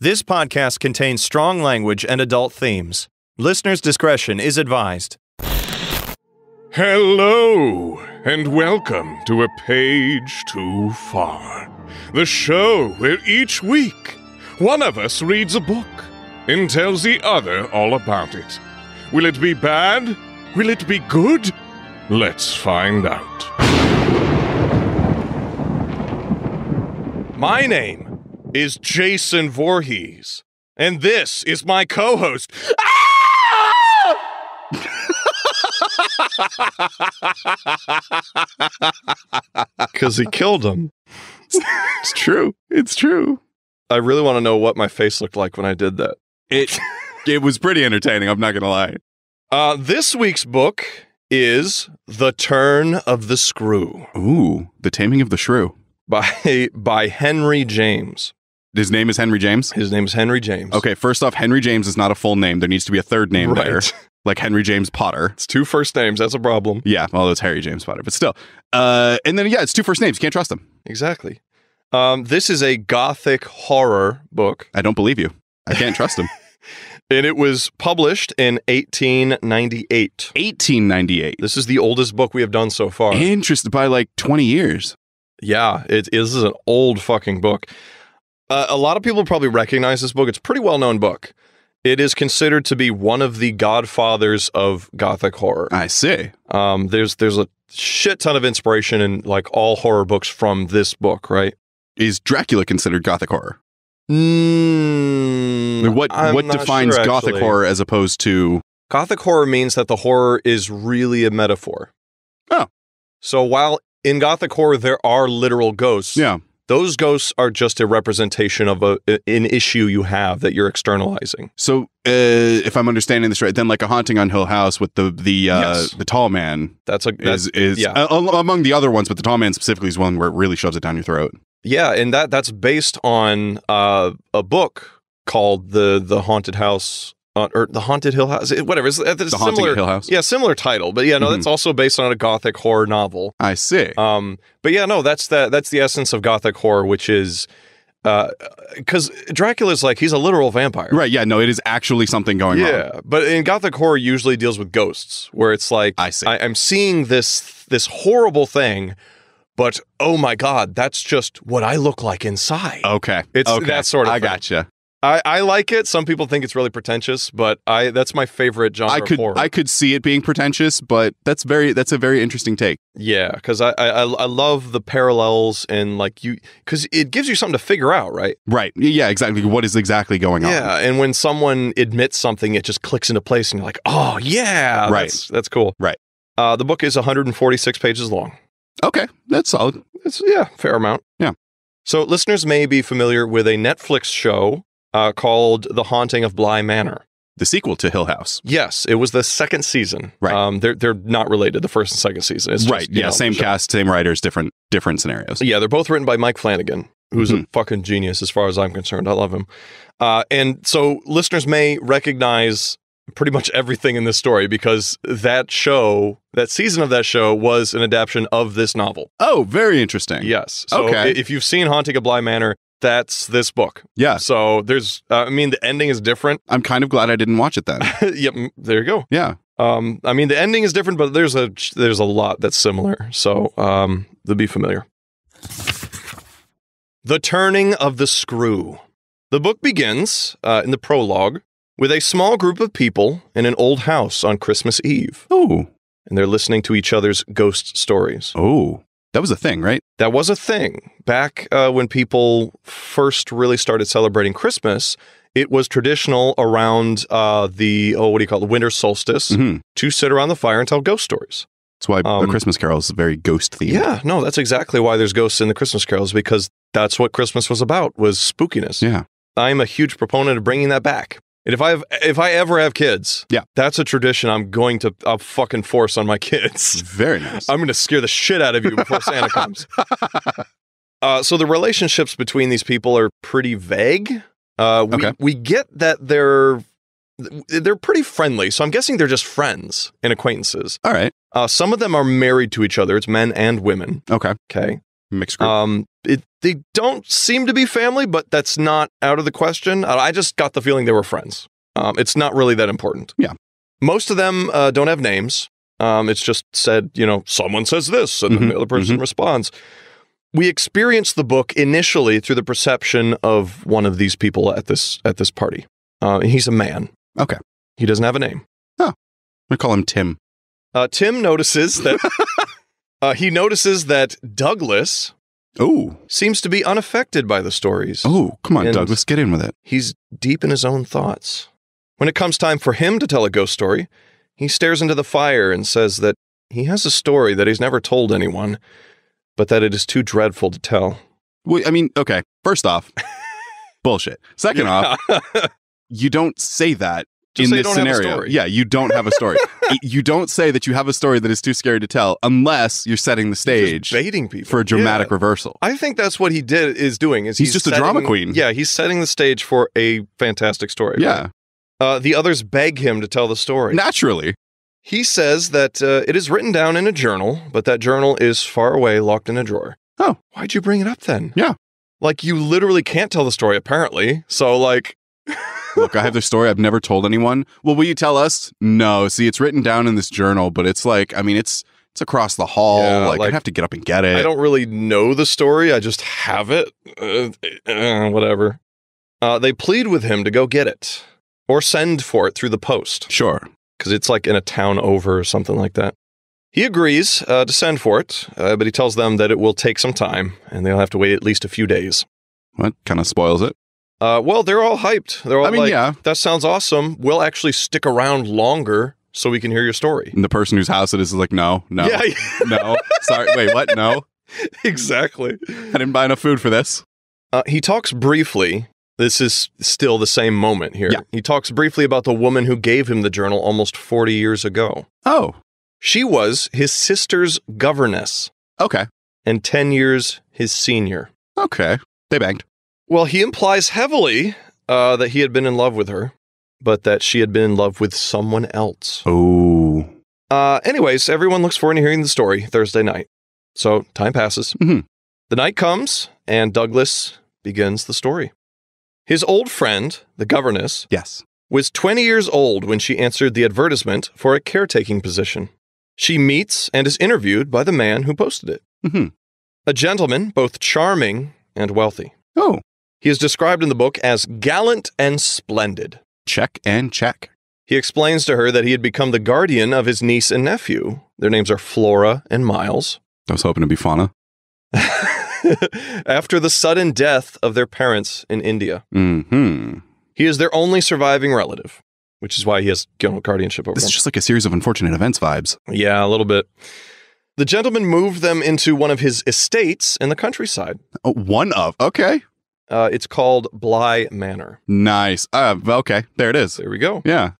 This podcast contains strong language and adult themes. Listener's discretion is advised. Hello, and welcome to A Page Too Far, the show where each week one of us reads a book and tells the other all about it. Will it be bad? Will it be good? Let's find out. My name is Jason Voorhees, and this is my co host. Because he killed him. It's true. It's true. I really want to know what my face looked like when I did that. It it was pretty entertaining. I'm not gonna lie. Uh, this week's book is The Turn of the Screw Ooh, the Taming of the Shrew. by, by Henry James. His name is Henry James. His name is Henry James. Okay, first off, Henry James is not a full name. There needs to be a third name Right. there, like Henry James Potter. It's two first names. That's a problem. Yeah, although it's Harry James Potter, but still. Uh, and then yeah, it's two first names. You can't trust them. Exactly. Um, this is a gothic horror book, I don't believe you. I can't trust them. and it was published in 1898. 1898. This is the oldest book we have done so far. Interested by like 20 years. Yeah, it is an old fucking book. Uh, a lot of people probably recognize this book. It's a pretty well known book. It is considered to be one of the godfathers of gothic horror. I see. Um, there's there's a shit ton of inspiration in like all horror books from this book, right? Is Dracula considered gothic horror? Mm, what I'm what defines sure, gothic actually. horror as opposed to Gothic horror means that the horror is really a metaphor. Oh. So while in Gothic horror there are literal ghosts, yeah? Those ghosts are just a representation of a an issue you have that you're externalizing. So, uh, if I'm understanding this right, then like a haunting on Hill House with the the uh, Yes. the tall man That's a that's, is is yeah. uh, among the other ones, but the tall man specifically is one where it really shoves it down your throat. yeah, and that that's based on uh, a book called the the haunted house uh, or the haunted Hill House, whatever. It's, it's The similar, at Hill House. yeah, similar title, but yeah, no, Mhm. that's also based on a Gothic horror novel. I see. Um, but yeah, no, that's the that's the essence of Gothic horror, which is because Dracula's like he's a literal vampire, right? Yeah. No, it is actually something going on. Yeah, but in Gothic horror usually deals with ghosts, where it's like I see. I, I'm seeing this this horrible thing, but oh my god, that's just what I look like inside. Okay. It's okay. that sort of I thing. gotcha. I, I like it. Some people think it's really pretentious, but I that's my favorite genre I could. I could see it being pretentious, but that's very that's a very interesting take. yeah, because I, I I I love the parallels and like you because it gives you something to figure out, right? Right. Yeah. Exactly. What is exactly going on? Yeah, and when someone admits something, it just clicks into place, and you're like, "Oh yeah, Right. that's, that's cool." Right. Uh, the book is 146 pages long. Okay. That's solid. It's yeah, fair amount. Yeah. So listeners may be familiar with a Netflix show uh, called "The Haunting of Bly Manor." The sequel to Hill House. Yes, it was the second season. Right. Um, they're they're not related. The first and second season. It's just, right. Yeah. know, same show. cast, same writers, different different scenarios. Yeah, they're both written by Mike Flanagan, who's a Mhm. fucking genius as far as I'm concerned. I love him. Uh, and so listeners may recognize pretty much everything in this story because that show, that season of that show, was an adaptation of this novel. Oh, very interesting. Yes. So Okay. if you've seen Haunting of Bly Manor, that's this book. Yeah. So there's, uh, I mean, the ending is different. I'm kind of glad I didn't watch it then. yep. There you go. Yeah. Um, I mean, the ending is different, but there's a there's a lot that's similar. So um, they'll be familiar. The turning of the screw. The book begins uh, in the prologue with a small group of people in an old house on Christmas Eve, Oh. and they're listening to each other's ghost stories. Oh. That was a thing, right? That was a thing back uh, when people first really started celebrating Christmas. It was traditional around uh, the oh, what do you call it, the winter solstice, Mm-hmm. to sit around the fire and tell ghost stories. That's why Um, the Christmas Carol is very ghost themed. Yeah, no, that's exactly why there's ghosts in the Christmas carols because that's what Christmas was about was spookiness. Yeah. I'm a huge proponent of bringing that back. And if I have, if I ever have kids, Yeah. that's a tradition I'm going to I'll fucking force on my kids. Very nice. I'm going to scare the shit out of you before Santa comes. Uh, so the relationships between these people are pretty vague. Uh, we, Okay. we get that they're they're pretty friendly, so I'm guessing they're just friends and acquaintances. All right. Uh, some of them are married to each other. It's men and women. Okay. Okay. Mixed group. Um, it, they don't seem to be family, but that's not out of the question. I just got the feeling they were friends. Um, it's not really that important. Yeah. Most of them uh, don't have names. Um, it's just said, you know, someone says this, and then Mhm, the other person responds. We experience the book initially through the perception of one of these people at this at this party. Uh, he's a man. Okay. He doesn't have a name. I'm gonna call him Tim. Uh, Tim notices that uh, he notices that Douglas Oh, seems to be unaffected by the stories. oh, come on, And- Douglas, get in with it. He's deep in his own thoughts. When it comes time for him to tell a ghost story, he stares into the fire and says that he has a story that he's never told anyone, but that it is too dreadful to tell. Well, I mean, okay. First off, bullshit. Second off, you don't say that Just in this don't have a scenario. story. Yeah, you don't have a story. You don't say that you have a story that is too scary to tell unless you're setting the stage baiting people for a dramatic Yeah. reversal. I think that's what he did is doing. Is He's just a drama queen. Yeah, he's setting the stage for a fantastic story. Yeah, Uh, the others beg him to tell the story. naturally. He says that uh, it is written down in a journal, but that journal is far away, locked in a drawer. Oh. Why'd you bring it up then? Yeah. Like, you literally can't tell the story, apparently. So, like, Look, I have this story I've never told anyone. Well, will you tell us? No. See, it's written down in this journal, but it's like, I mean, it's it's across the hall. Yeah, like, like- I'd have to get up and get it. I don't really know the story. I just have it. Uh, uh, whatever. Uh, they plead with him to go get it or send for it through the post Sure. because it's like in a town over or something like that. He agrees uh, to send for it, uh, but he tells them that it will take some time and they'll have to wait at least a few days. What kind of spoils it? Uh, well, they're all hyped. They're all I mean, like, yeah. that sounds awesome. We'll actually stick around longer so we can hear your story. And the person whose house it is is like, no, no, Yeah, no. Sorry. Wait, what? No. exactly. I didn't buy enough food for this. Uh, he talks briefly. This is still the same moment here. Yeah. He talks briefly about the woman who gave him the journal almost 40 years ago. Oh, She was his sister's governess okay. and 10 years his senior. Okay. They banged. Well, he implies heavily uh, that he had been in love with her, but that she had been in love with someone else. Oh. Uh, anyways, everyone looks forward to hearing the story Thursday night. So time passes. Mhm. The night comes, and Douglas begins the story. His old friend, the governess, Yes. was 20 years old when she answered the advertisement for a caretaking position. She meets and is interviewed by the man who posted it, hmm a gentleman both charming and wealthy. Oh, He is described in the book as gallant and splendid. check and check. He explains to her that he had become the guardian of his niece and nephew. Their names are Flora and Miles. I was hoping to be fauna. After the sudden death of their parents in India, Hmm. he is their only surviving relative, which is why he has guardianship over This them. is just like a series of unfortunate events vibes. Yeah, a little bit. The gentleman moved them into one of his estates in the countryside. Oh, one of. Okay. Uh, it's called Bly Manor. Nice. Uh, okay. There it is. There we go. Yeah.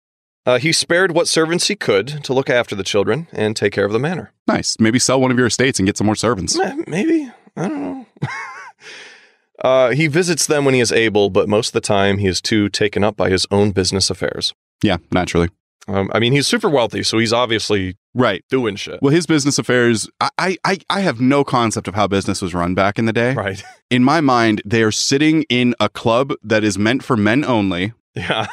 Uh, he spared what servants he could to look after the children and take care of the manor. Nice. Maybe sell one of your estates and get some more servants. Maybe. I don't know. uh, he visits them when he is able, but most of the time he is too taken up by his own business affairs. Yeah, naturally. Um, I mean, he's super wealthy, so he's obviously Right. doing shit. Well, his business affairs, I, I, I- have no concept of how business was run back in the day. Right. In my mind, they are sitting in a club that is meant for men only, Yeah.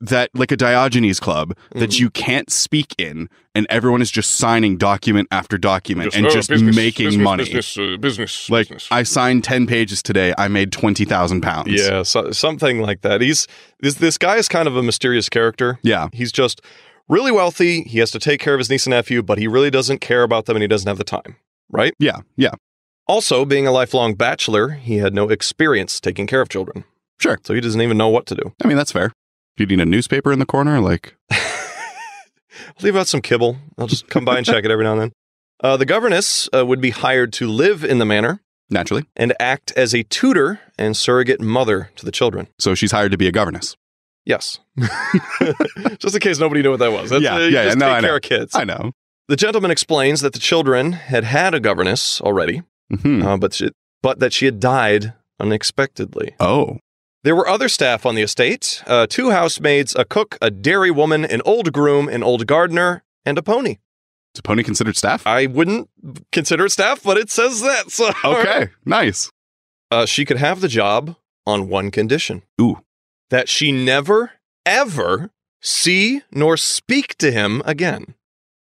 that like a Diogenes club that Mhm. you can't speak in, and everyone is just signing document after document and oh, just business, making business, money. Business, uh, business, Like business. I signed ten pages today, I made twenty thousand pounds. Yeah. So, something like that. He's this, this guy is kind of a mysterious character. yeah, He's just really wealthy. He has to take care of his niece and nephew, but he really doesn't care about them and he doesn't have the time. Right. yeah, yeah. Also, being a lifelong bachelor, he had no experience taking care of children. Sure. So he doesn't even know what to do. I mean that's fair. Do you need a newspaper in the corner? Like, leave out some kibble. I'll just come by and check it every now and then. Uh, the governess uh, would be hired to live in the manor naturally. and act as a tutor and surrogate mother to the children. So she's hired to be a governess. Yes. just in case nobody knew what that was. That's, Yeah, uh, yeah, yeah. No, I care know. of kids. I know. The gentleman explains that the children had had a governess already, Mhm. uh, but, she, but that she had died unexpectedly. Oh, There were other staff on the estate uh, two housemaids, a cook, a dairy woman, an old groom, an old gardener, and a pony. Is a Pony considered staff? I wouldn't consider it staff, but it says that. So Okay, nice. Uh, she could have the job on one condition. Ooh. That she never, ever see nor speak to him again.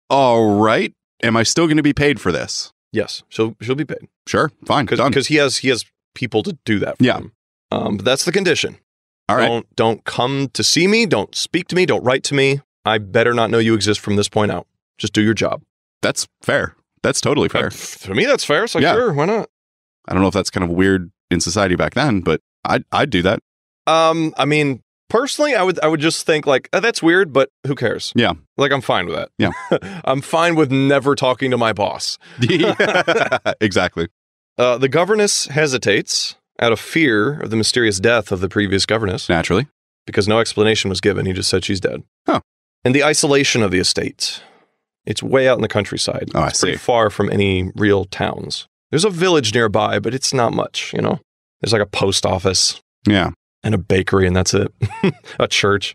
All right. Am I still going to be paid for this? Yes, she'll she'll be paid Sure, fine, done. because he has he has people to do that. For Yeah. him. Um, but that's the condition. All right. Don't don't come to see me. Don't speak to me. Don't write to me. I better not know you exist from this point out. Just do your job. That's fair. That's totally fair. To me, that's fair. So Yeah. sure, why not? I don't know if that's kind of weird in society back then, but I'd, I'd do that. Um, I mean, personally, I would I would just think like oh, that's weird, but who cares? Yeah. like I'm fine with that. Yeah. I'm fine with never talking to my boss. exactly. Uh, the governess hesitates out of fear of the mysterious death of the previous governess Naturally. because no explanation was given. He just said she's dead. Oh. And the isolation of the estate. It's way out in the countryside. Oh, I it's pretty see. far from any real towns. There's a village nearby, but it's not much, you know? There's like a post office Yeah. And a bakery, and that's it. a church.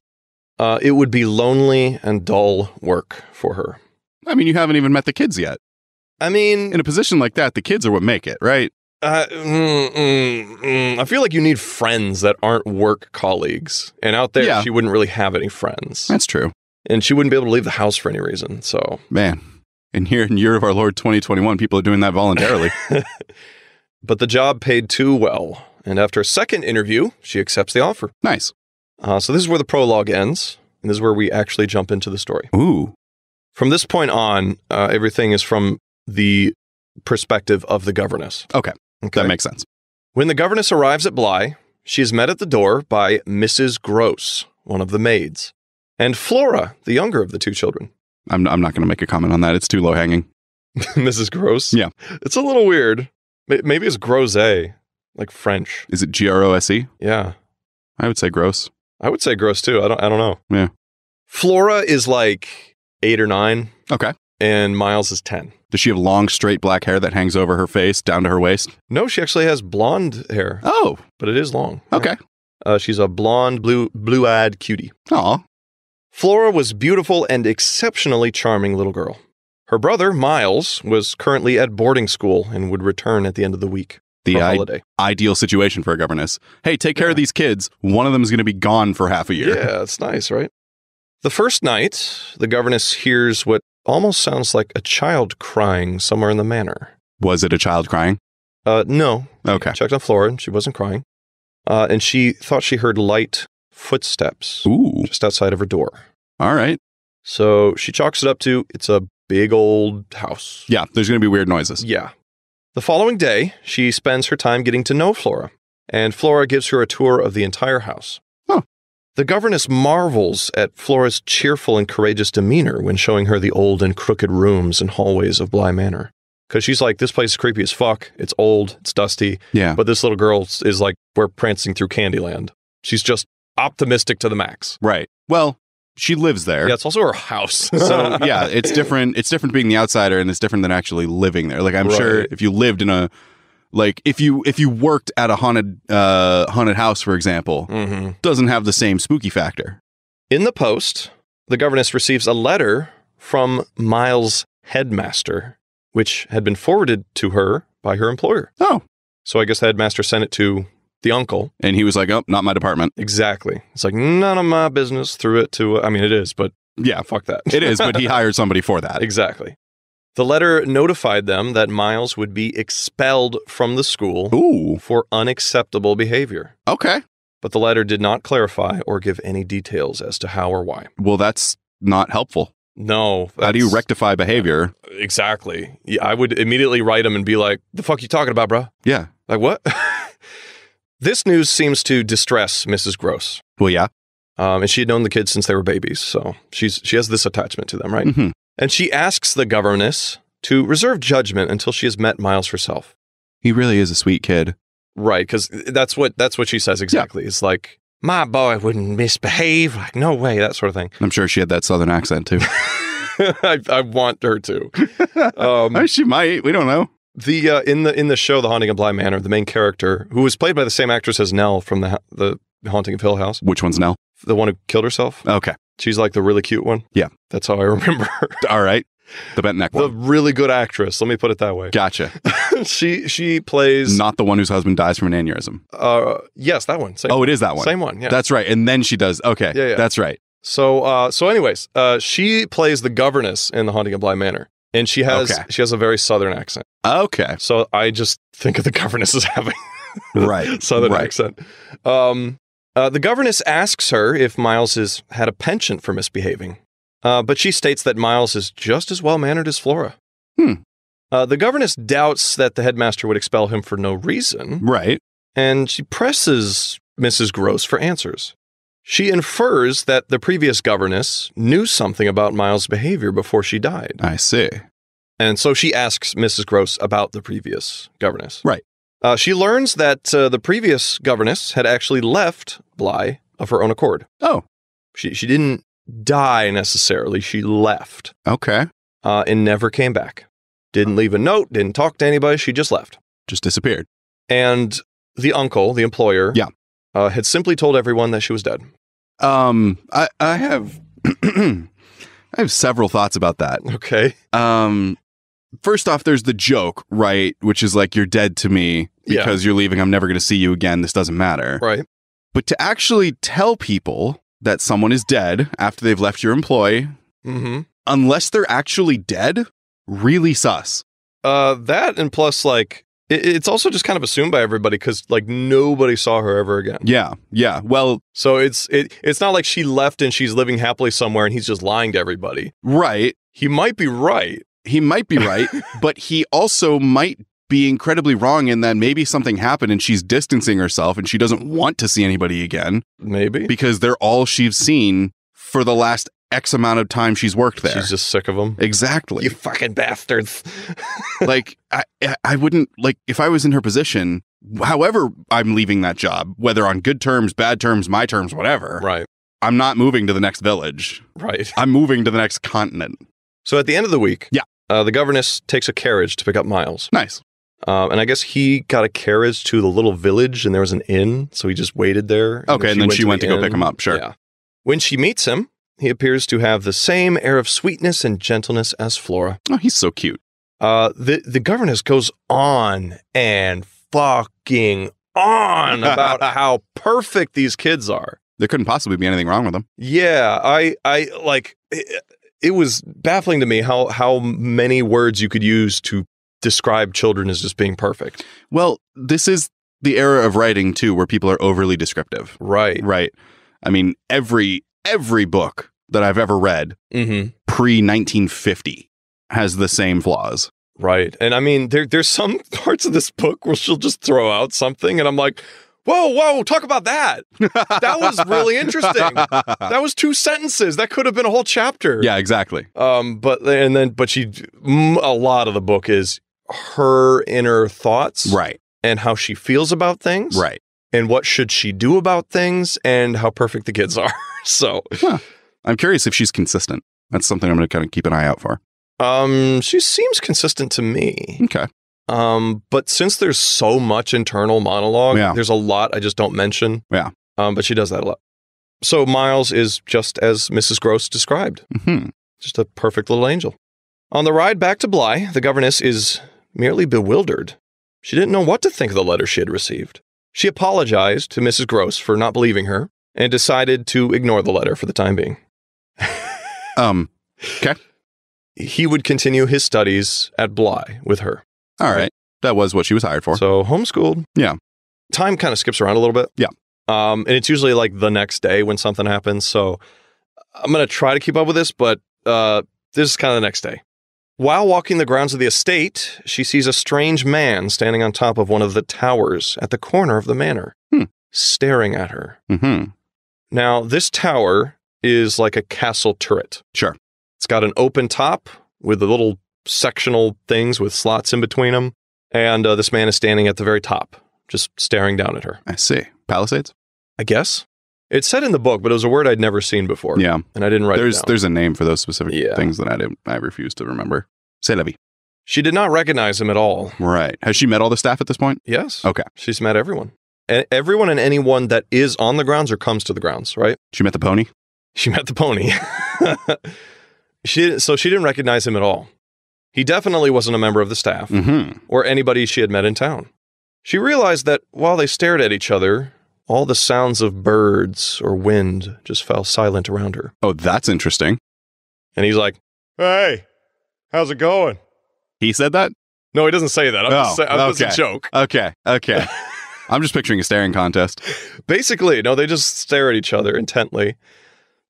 Uh, it would be lonely and dull work for her. I mean, you haven't even met the kids yet. I mean, In a position like that, the kids are what make it, right? Uh, mm, mm, mm. I feel like you need friends that aren't work colleagues. And out there, Yeah. she wouldn't really have any friends. That's true. And she wouldn't be able to leave the house for any reason. So, Man. And here in year of our Lord 2021, people are doing that voluntarily. but the job paid too well. And after a second interview, she accepts the offer. nice. Uh, so, this is where the prologue ends. And this is where we actually jump into the story. Ooh. From this point on, uh, everything is from the perspective of the governess. Okay. Okay. That makes sense. When the governess arrives at Bly, she is met at the door by Mrs. Gross, one of the maids, and Flora, the younger of the two children. I'm, I'm not going to make a comment on that. It's too low hanging. Mrs. Gross? Yeah. It's a little weird. Maybe it's Grose, like French. Is it G R O S E? Yeah. I would say gross. I would say gross too. I don't I don't know. Yeah. Flora is like eight or nine, Okay. and Miles is ten. Does she have long, straight black hair that hangs over her face down to her waist? No, she actually has blonde hair, Oh, but it is long. okay. Uh, she's a blonde, blue, blue-eyed cutie. Aw. Flora was beautiful and exceptionally charming little girl. Her brother, Miles, was currently at boarding school and would return at the end of the week The I- holiday. ideal situation for a governess. Hey, take care of these kids. One of them is going to be gone for half a year. Yeah, it's nice, right? The first night, the governess hears what almost sounds like a child crying somewhere in the manor. Was it a child crying? Uh, no. Okay. Checked on Flora, and she wasn't crying. Uh, and she thought she heard light footsteps Ooh. just outside of her door. All right. So she chalks it up to it's a big old house. Yeah, there's going to be weird noises. Yeah. The following day, she spends her time getting to know Flora, and Flora gives her a tour of the entire house. Huh. The governess marvels at Flora's cheerful and courageous demeanor when showing her the old and crooked rooms and hallways of Bly Manor. Because she's like, this place is creepy as fuck. It's old, it's dusty, Yeah. but this little girl is like, we're prancing through Candyland. She's just optimistic to the max. Right. Well, she lives there. Yeah, it's also her house. so yeah, it's different. It's different being the outsider, and it's different than actually living there. Like I'm sure if you lived in a, like if you if you worked at a haunted uh haunted house, for example, mm-hmm. doesn't have the same spooky factor. In the post, the governess receives a letter from Miles' headmaster, which had been forwarded to her by her employer. Oh, So I guess the headmaster sent it to the uncle. and he was like, "Oh, not my department." Exactly. It's like none of my business. Threw it to. I mean, it is, but Yeah, fuck that. it is, but he hired somebody for that. exactly. The letter notified them that Miles would be expelled from the school Ooh, for unacceptable behavior. okay. But the letter did not clarify or give any details as to how or why. Well, that's not helpful. No. How do you rectify behavior? Exactly. Yeah, I would immediately write him and be like, "The fuck you talking about, bro? Yeah. Like what?" this news seems to distress Mrs. Gross, Well, yeah. um, and she had known the kids since they were babies, so she's she has this attachment to them, right? hmm And she asks the governess to reserve judgment until she has met Miles herself, He really is a sweet kid. right? Because that's what that's what she says exactly. It's like my boy wouldn't misbehave, like no way, that sort of thing. I'm sure she had that southern accent too. I, I want her to. Um, she might. We don't know. The uh, in the in the show, The Haunting of Bly Manor, the main character, who was played by the same actress as Nell from the the Haunting of Hill House, Which one's Nell? the one who killed herself. Okay. She's like the really cute one. Yeah. that's how I remember her. All right. The bent neck the one. really good actress. Let me put it that way. Gotcha. she she plays. Not the one whose husband dies from an aneurysm. uh, yes, that one. Same, Oh, it is that one. same one. Yeah. That's right. And then she does. Okay. Yeah, yeah. That's right. So, uh, so anyways, uh, she plays the governess in The Haunting of Bly Manor, and she has Okay. she has a very southern accent. Okay. So I just think of the governess as having Right. southern right. accent. Um, uh, the governess asks her if Miles has had a penchant for misbehaving, uh, but she states that Miles is just as well mannered as Flora. Hmm. Uh, the governess doubts that the headmaster would expel him for no reason, Right. and she presses Mrs. Gross for answers. She infers that the previous governess knew something about Miles' behavior before she died. I see. And so she asks Mrs. Gross about the previous governess. Right. Uh, she learns that uh, the previous governess had actually left Bly of her own accord. Oh. She, she didn't die necessarily, she left Okay. uh, and never came back. Didn't leave a note, didn't talk to anybody, she just left. Just disappeared. And the uncle, the employer, Yeah. Uh, had simply told everyone that she was dead. Um, I, I have, I have several thoughts about that. Okay. Um, first off, there's the joke, right? Which is like, you're dead to me Yeah. because you're leaving. I'm never going to see you again. This doesn't matter. Right. But to actually tell people that someone is dead after they've left your employ, Mm-hmm. unless they're actually dead, really sus. Uh, that and plus, like, it's also just kind of assumed by everybody because, like, nobody saw her ever again. Yeah. Yeah. Well, So it's it it's not like she left and she's living happily somewhere and he's just lying to everybody. right. He might be right. He might be right, but he also might be incredibly wrong in that maybe something happened and she's distancing herself and she doesn't want to see anybody again Maybe because they're all she's seen for the last X amount of time she's worked there. she's just sick of them. exactly. You fucking bastards. like I, I wouldn't like if I was in her position. However, I'm leaving that job, whether on good terms, bad terms, my terms, whatever. right. I'm not moving to the next village. Right. I'm moving to the next continent. So at the end of the week, Yeah. uh, the governess takes a carriage to pick up Miles, Nice. uh, and I guess he got a carriage to the little village, and there was an inn, so he just waited there. Okay, and then she went to the go pick him up, sure. Yeah. When she meets him, he appears to have the same air of sweetness and gentleness as Flora. Oh, he's so cute. Uh, the the governess goes on and fucking on about how perfect these kids are. There couldn't possibly be anything wrong with them. Yeah, I I like it, it was baffling to me how how many words you could use to describe children as just being perfect. Well, this is the era of writing too, where people are overly descriptive. Right. Right. I mean, every every book that I've ever read Mm-hmm. pre 1950 has the same flaws. Right. And I mean, there there's some parts of this book where she'll just throw out something, and I'm like, whoa, whoa, talk about that. That was really interesting. That was two sentences. That could have been a whole chapter. yeah, exactly. Um, but and then but she a lot of the book is her inner thoughts Right. and how she feels about things Right. and what should she do about things and how perfect the kids are. so I'm curious if she's consistent. That's something I'm going to kind of keep an eye out for. um she seems consistent to me. Okay. Um, but since there's so much internal monologue, Yeah. there's a lot I just don't mention. Yeah. Um, but she does that a lot. So Miles is just as Mrs. Gross described. Mm-hmm. Just a perfect little angel. On the ride back to Bly, the governess is merely bewildered. She didn't know what to think of the letter she had received. She apologized to Mrs. Gross for not believing her and decided to ignore the letter for the time being. Um. okay. He would continue his studies at Bly with her. All Right. right. That was what she was hired for. So homeschooled. Yeah. Time kind of skips around a little bit. Yeah. Um, and it's usually like the next day when something happens. So I'm gonna try to keep up with this, but uh, this is kind of the next day. While walking the grounds of the estate, she sees a strange man standing on top of one of the towers at the corner of the manor, Hmm. staring at her. Mm-hmm. Now, this tower is like a castle turret. Sure. It's got an open top with the little sectional things with slots in between them. And uh, this man is standing at the very top, just staring down at her. I see. Palisades. I guess. It's said in the book, but it was a word I'd never seen before. Yeah. And I didn't write There's it down. there's a name for those specific Yeah. things that I didn't. I refuse to remember. C'est la vie. She did not recognize him at all. Right. Has she met all the staff at this point? Yes. Okay. She's met everyone. And everyone and anyone that is on the grounds or comes to the grounds, right? She met the pony. She met the pony. She so she didn't recognize him at all. He definitely wasn't a member of the staff Mm-hmm. or anybody she had met in town. She realized that while they stared at each other, all the sounds of birds or wind just fell silent around her. Oh, that's interesting. And he's like, "Hey, how's it going?" He said that? No, he doesn't say that. I'm just Oh, saying, okay. a joke. Okay. Okay. I'm just picturing a staring contest. Basically, no, they just stare at each other intently.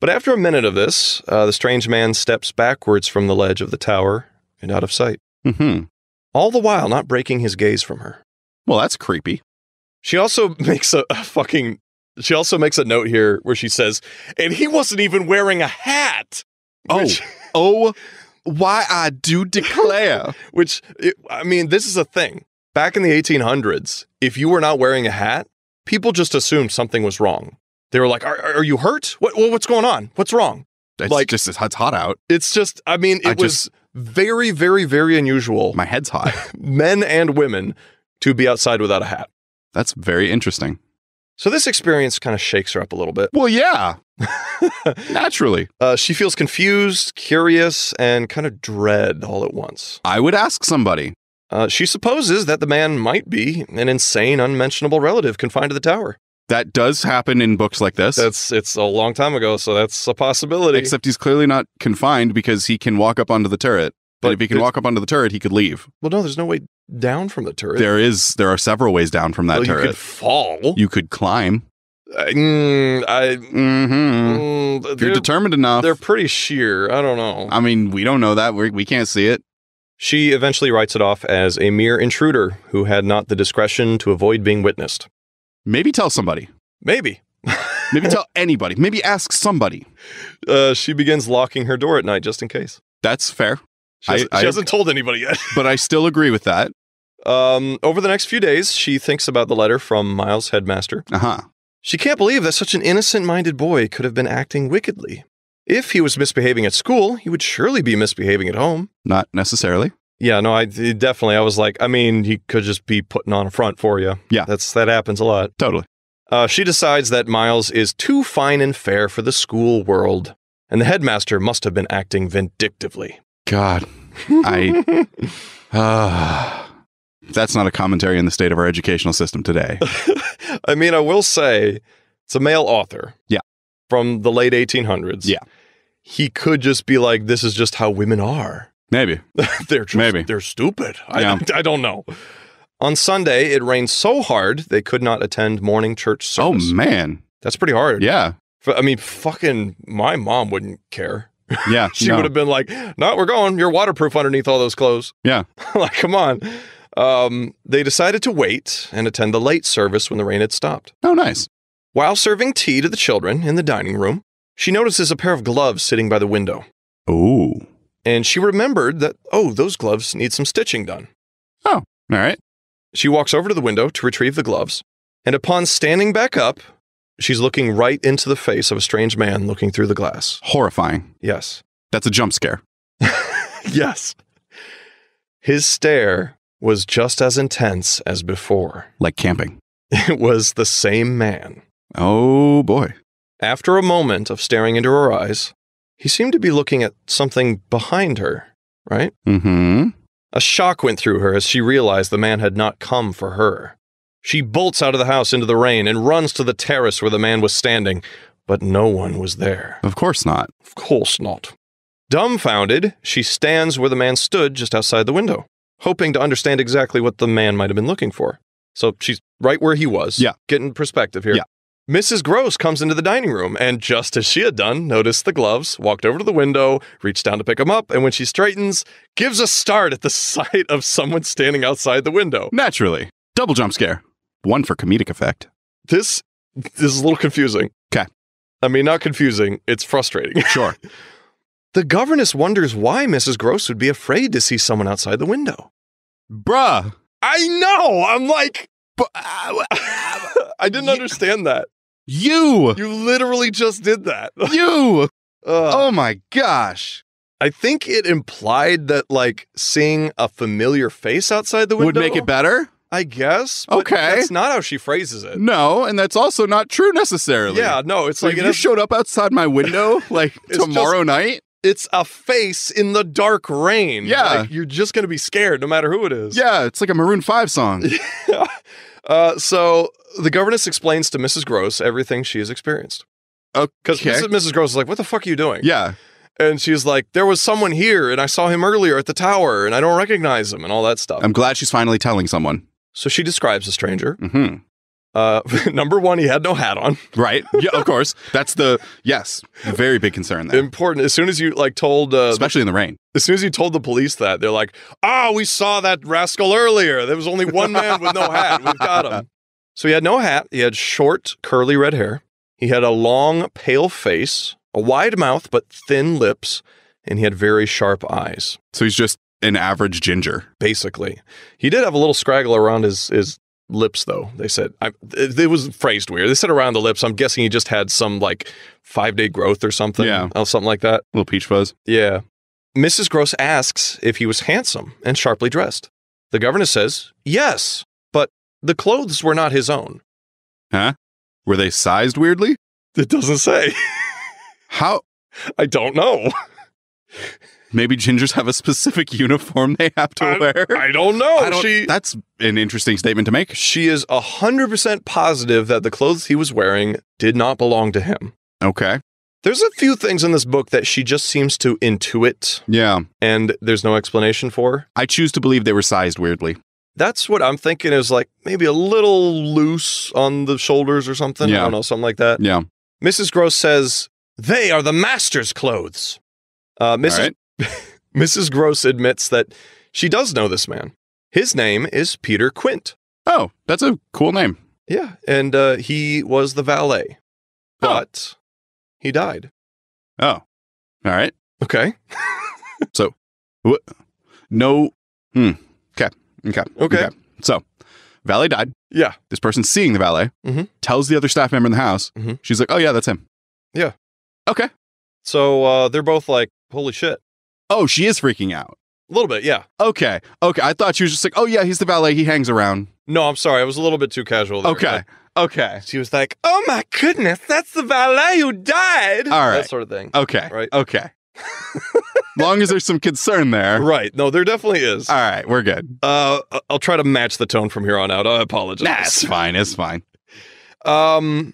But after a minute of this, uh, the strange man steps backwards from the ledge of the tower and out of sight, Mm-hmm. all the while not breaking his gaze from her. Well, that's creepy. She also makes a, a fucking. She also makes a note here where she says, "And he wasn't even wearing a hat." Oh. Which, Oh, why I do declare. which it, I mean, this is a thing. Back in the 1800s, if you were not wearing a hat, people just assumed something was wrong. They were like, "Are, are you hurt? What, what- what's going on? What's wrong?" It's Like- just it's hot out. It's just, I mean, it I was very, very, very unusual, My head's hot. men and women, to be outside without a hat. That's very interesting. So this experience kind of shakes her up a little bit. Well, yeah. Naturally. Uh, she feels confused, curious, and kind of dread all at once. I would ask somebody. Uh, she supposes that the man might be an insane, unmentionable relative confined to the tower. That does happen in books like this. That's it's a long time ago, so that's a possibility. Except he's clearly not confined because he can walk up onto the turret. But But if he can walk up onto the turret, he could leave. well, no, there's no way down from the turret. There is there are several ways down from that Well, you turret. could fall. You could climb. Uh, mm, I, Mm-hmm. mm, If you're they're, determined enough. they're pretty sheer. I don't know. I mean, we don't know that. we we can't see it. She eventually writes it off as a mere intruder who had not the discretion to avoid being witnessed. Maybe tell somebody. Maybe. Maybe tell anybody. Maybe ask somebody. Uh, she begins locking her door at night just in case. That's fair. She hasn't, I- she hasn't told anybody yet. But I still agree with that. Um, over the next few days, she thinks about the letter from Miles' headmaster. Uh huh. She can't believe that such an innocent minded boy could have been acting wickedly. If he was misbehaving at school, he would surely be misbehaving at home. Not necessarily. Yeah, no, I definitely. I was like, I mean, he could just be putting on a front for you. Yeah. that's that happens a lot. Totally. Uh, she decides that Miles is too fine and fair for the school world, and the headmaster must have been acting vindictively. God. I. Uh, that's not a commentary in the state of our educational system today. I mean, I will say it's a male author. Yeah. From the late 1800s. Yeah. He could just be like, this is just how women are. Maybe. they're just, Maybe. they're stupid. Yeah. I, I don't know. On Sunday, it rained so hard they could not attend morning church service. Oh, man. That's pretty hard. Yeah. F- I mean, fucking, my mom wouldn't care. Yeah. She no. would have been like, "No, we're going. You're waterproof underneath all those clothes." Yeah. like, come on. Um, they decided to wait and attend the late service when the rain had stopped. Oh, nice. While serving tea to the children in the dining room, she notices a pair of gloves sitting by the window, Oh. And she remembered that oh, those gloves need some stitching done. Oh, all right. She walks over to the window to retrieve the gloves, and upon standing back up, she's looking right into the face of a strange man looking through the glass. Horrifying. Yes. That's a jump scare. yes. His stare was just as intense as before. Like camping. It was the same man. Oh, boy. After a moment of staring into her eyes, he seemed to be looking at something behind her, right? Mm hmm. A shock went through her as she realized the man had not come for her. She bolts out of the house into the rain and runs to the terrace where the man was standing, but no one was there. Of course not. Of course not. Dumbfounded, she stands where the man stood just outside the window, hoping to understand exactly what the man might have been looking for. So she's right where he was. Yeah. Getting perspective here. Yeah. Mrs. Gross comes into the dining room and, just as she had done, noticed the gloves, walked over to the window, reached down to pick them up, and when she straightens, gives a start at the sight of someone standing outside the window. Naturally. Double jump scare. One for comedic effect. This, this is a little confusing. 'Kay. I mean, not confusing, it's frustrating. Sure. The governess wonders why Mrs. Gross would be afraid to see someone outside the window. Bruh. I know. I'm like, Bu- uh, I didn't understand that. You. You literally just did that. You. Ugh. Oh, my gosh. I think it implied that like seeing a familiar face outside the window Would make it better? I guess. Okay. that's not how she phrases it. No, and that's also not true necessarily. Yeah, no, it's Like, like if you has- showed up outside my window like tomorrow night, it's a face in the dark rain. Yeah. Like, you're just going to be scared no matter who it is. Yeah, it's like a Maroon 5 song. Uh, so the governess explains to Mrs. Gross everything she has experienced. Because Okay. Mrs. Mrs. Gross is like, what the fuck are you doing? Yeah. And she's like, there was someone here and I saw him earlier at the tower and I don't recognize him and all that stuff. I'm glad she's finally telling someone. so she describes the stranger. hmm Uh, number one, he had no hat on. Right. Yeah, of course. That's the, yes, very big concern there, Important. As soon as you like told, uh, especially in the rain. as soon as you told the police that, they're like, "Ah, we saw that rascal earlier. There was only one man with no hat. We've got him." So he had no hat. He had short, curly red hair. He had a long, pale face, a wide mouth but thin lips, and he had very sharp eyes. So he's just an average ginger. Basically, he did have a little scraggle around his his lips, though. They said I, it, it was phrased weird. They said around the lips. I'm guessing he just had some like five day growth or something. Yeah. or something like that. Little peach fuzz. Yeah. Mrs. Gross asks if he was handsome and sharply dressed. The governess says, yes, the clothes were not his own. Huh? Were they sized weirdly? It doesn't say. How? I don't know. Maybe gingers have a specific uniform they have to I- wear. I don't know. I don't- she that's an interesting statement to make. she is 100% positive that the clothes he was wearing did not belong to him. Okay. There's a few things in this book that she just seems to intuit Yeah. and there's no explanation for. I choose to believe they were sized weirdly. That's what I'm thinking is like maybe a little loose on the shoulders or something. Yeah. I don't know, something like that. Yeah. Mrs. Gross says, They are the master's clothes. Uh, Mrs. Right. Mrs. Gross admits that she does know this man. His name is Peter Quint. Oh, that's a cool name. Yeah. And uh, he was the valet, Oh. but he died. Oh. All right. Okay. What? No. Hmm. Okay. Okay. Okay. So, valet died. Yeah. This person's seeing the valet, Mhm. tells the other staff member in the house. Mhm. She's like, oh, yeah, that's him. Yeah. Okay. So uh, they're both like, Holy shit. Oh, she is freaking out. A little bit. Yeah. Okay. Okay. I thought she was just like, oh, yeah, he's the valet. He hangs around. No, I'm sorry. I was a little bit too casual. There. Okay. Okay. She was like, Oh my goodness, that's the valet who died. All right. That sort of thing. Okay. Right. Okay. Long as there's some concern there. Right. No, there definitely is. All right. We're good. Uh, I'll try to match the tone from here on out. I apologize. Nah, it's fine. It's fine. Um,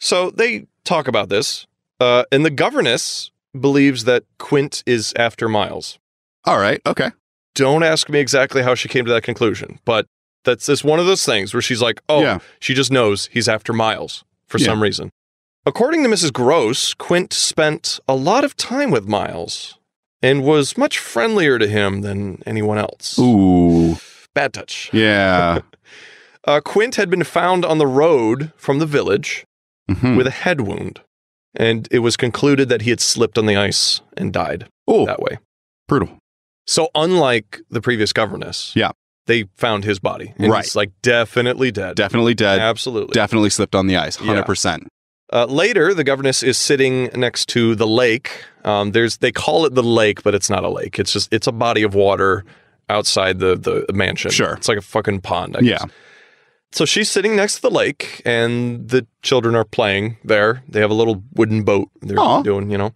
so they talk about this, uh, and the governess believes that Quint is after Miles. All right. Okay. Don't ask me exactly how she came to that conclusion, but that's just one of those things where she's like, oh, Yeah. she just knows he's after Miles for Yeah. some reason. According to Mrs. Gross, Quint spent a lot of time with Miles and was much friendlier to him than anyone else. Ooh. Bad touch. Yeah. Uh, Quint had been found on the road from the village Mhm. with a head wound, and it was concluded that he had slipped on the ice and died Ooh. that way. Brutal. So, unlike the previous governess, Yeah. they found his body. And Right. He's like definitely dead. Definitely dead. Absolutely. Definitely slipped on the ice. Yeah. 100%. Uh, later, the governess is sitting next to the lake. Um, there's they call it the lake, but it's not a lake. It's just it's a body of water outside the the mansion. Sure. it's like a fucking pond. I Yeah. guess. So she's sitting next to the lake, and the children are playing there. They have a little wooden boat. They're Aw. doing, you know.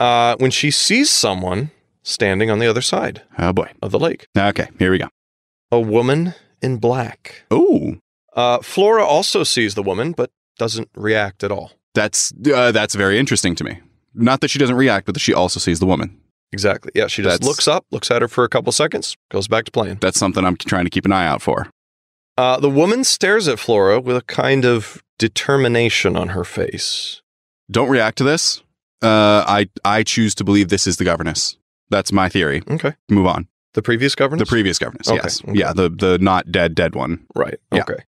Uh, when she sees someone standing on the other side Oh, boy. of the lake, Okay. Here we go. a woman in black. Ooh. Uh, Flora also sees the woman, but doesn't react at all. That's uh, that's very interesting to me. Not that she doesn't react, but that she also sees the woman. Exactly. Yeah, she just That's- looks up, looks at her for a couple seconds, goes back to playing. That's something I'm trying to keep an eye out for. Uh, the woman stares at Flora with a kind of determination on her face. Don't react to this. Uh, I I choose to believe this is the governess. That's my theory. Okay. Move on. The previous governess? The previous governess. Okay, Yes. okay. Yeah. The the not dead dead one. right. Yeah. Okay.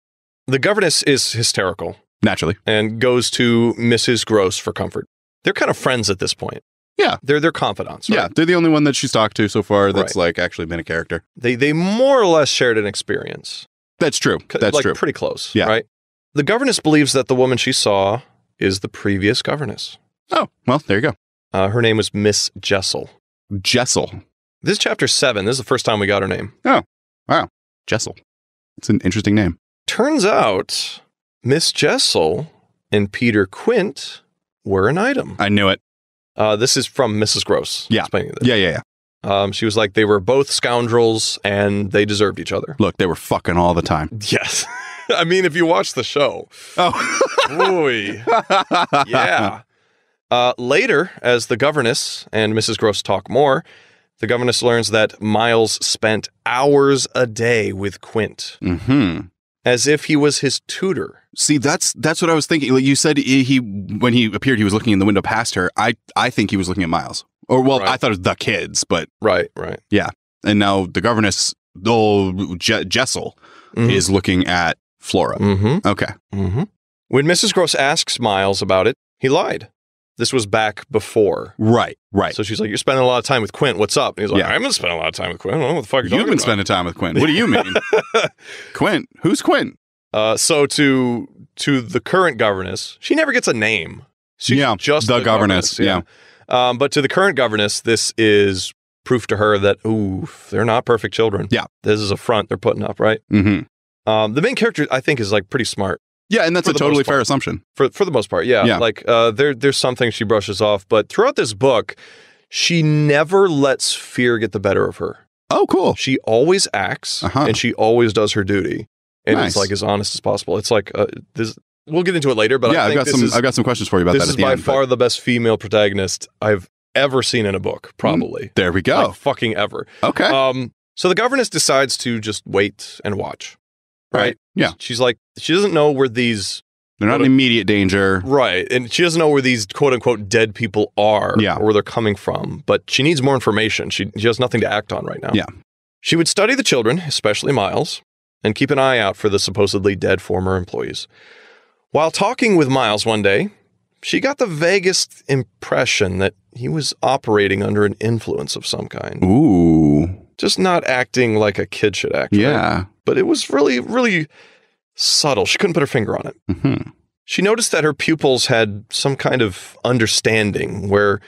The governess is hysterical Naturally. and goes to Mrs. Gross for comfort. They're kind of friends at this point. Yeah. They're they're confidants. Right? Yeah. They're the only one that she's talked to so far that's Right. like actually been a character. They they more or less shared an experience. That's true. That's like true. pretty close. Yeah. Right. The governess believes that the woman she saw is the previous governess. Oh well, there you go. Uh, her name was Miss Jessel. Jessel. This is chapter seven. This is the first time we got her name. Oh, wow. Jessel. It's an interesting name. Turns out Miss Jessel and Peter Quint were an item. I knew it. Uh, this is from Mrs. Gross. Yeah. explaining this. Yeah, yeah, yeah. Um, she was like, they were both scoundrels and they deserved each other. Look, they were fucking all the time. Yes. I mean, if you watch the show, Oh. boy, yeah. Uh, later, as the governess and Mrs. Gross talk more, the governess learns that Miles spent hours a day with Quint, hmm as if he was his tutor. See, that's that's what I was thinking. Like you said, he, he when he appeared, he was looking in the window past her. I I think he was looking at Miles, or well, Right. I thought it was the kids, but Right, right. Yeah. And now the governess, oh Je- Jessel, is looking at Flora. Mm-hmm. Okay, Mm-hmm. When Mrs. Gross asks Miles about it, he lied. This was back before. right, right. So she's like, You're spending a lot of time with Quint. What's up? And he's like, Yeah. I haven't spent a lot of time with Quint. I don't know what the fuck you're You've been about." spending time with Quint. What do you mean, Quint? Who's Quint? Uh, so to to the current governess, she never gets a name. She's Yeah, just the governess, Yeah. Um, but to the current governess, this is proof to her that ooh, they're not perfect children. Yeah. this is a front they're putting up, right? hmm Um, the main character, I think, is like pretty smart Yeah, and that's a totally fair assumption. for for the most part. Yeah, Yeah. like uh, there there's some things she brushes off, but throughout this book, she never lets fear get the better of her. Oh, cool. She always acts Uh-huh. and she always does her duty, and Nice. it's like as honest as possible. It's like uh, this. We'll get into it later, but yeah, I I've got this some. is I've got some questions for you about this that is at the by end. but far the best female protagonist I've ever seen in a book, probably. there we go. Like fucking ever. okay. Um, so the governess decides to just wait and watch. Right? Yeah. She's like, she doesn't know where these They're not in immediate danger. right, and she doesn't know where these quote unquote dead people are, Yeah. or where they're coming from. But she needs more information. She she has nothing to act on right now. Yeah. She would study the children, especially Miles, and keep an eye out for the supposedly dead former employees. While talking with Miles one day, she got the vaguest impression that he was operating under an influence of some kind. Ooh. Just not acting like a kid should act. right? But it was really, really subtle. She couldn't put her finger on it. hmm She noticed that her pupils had some kind of understanding where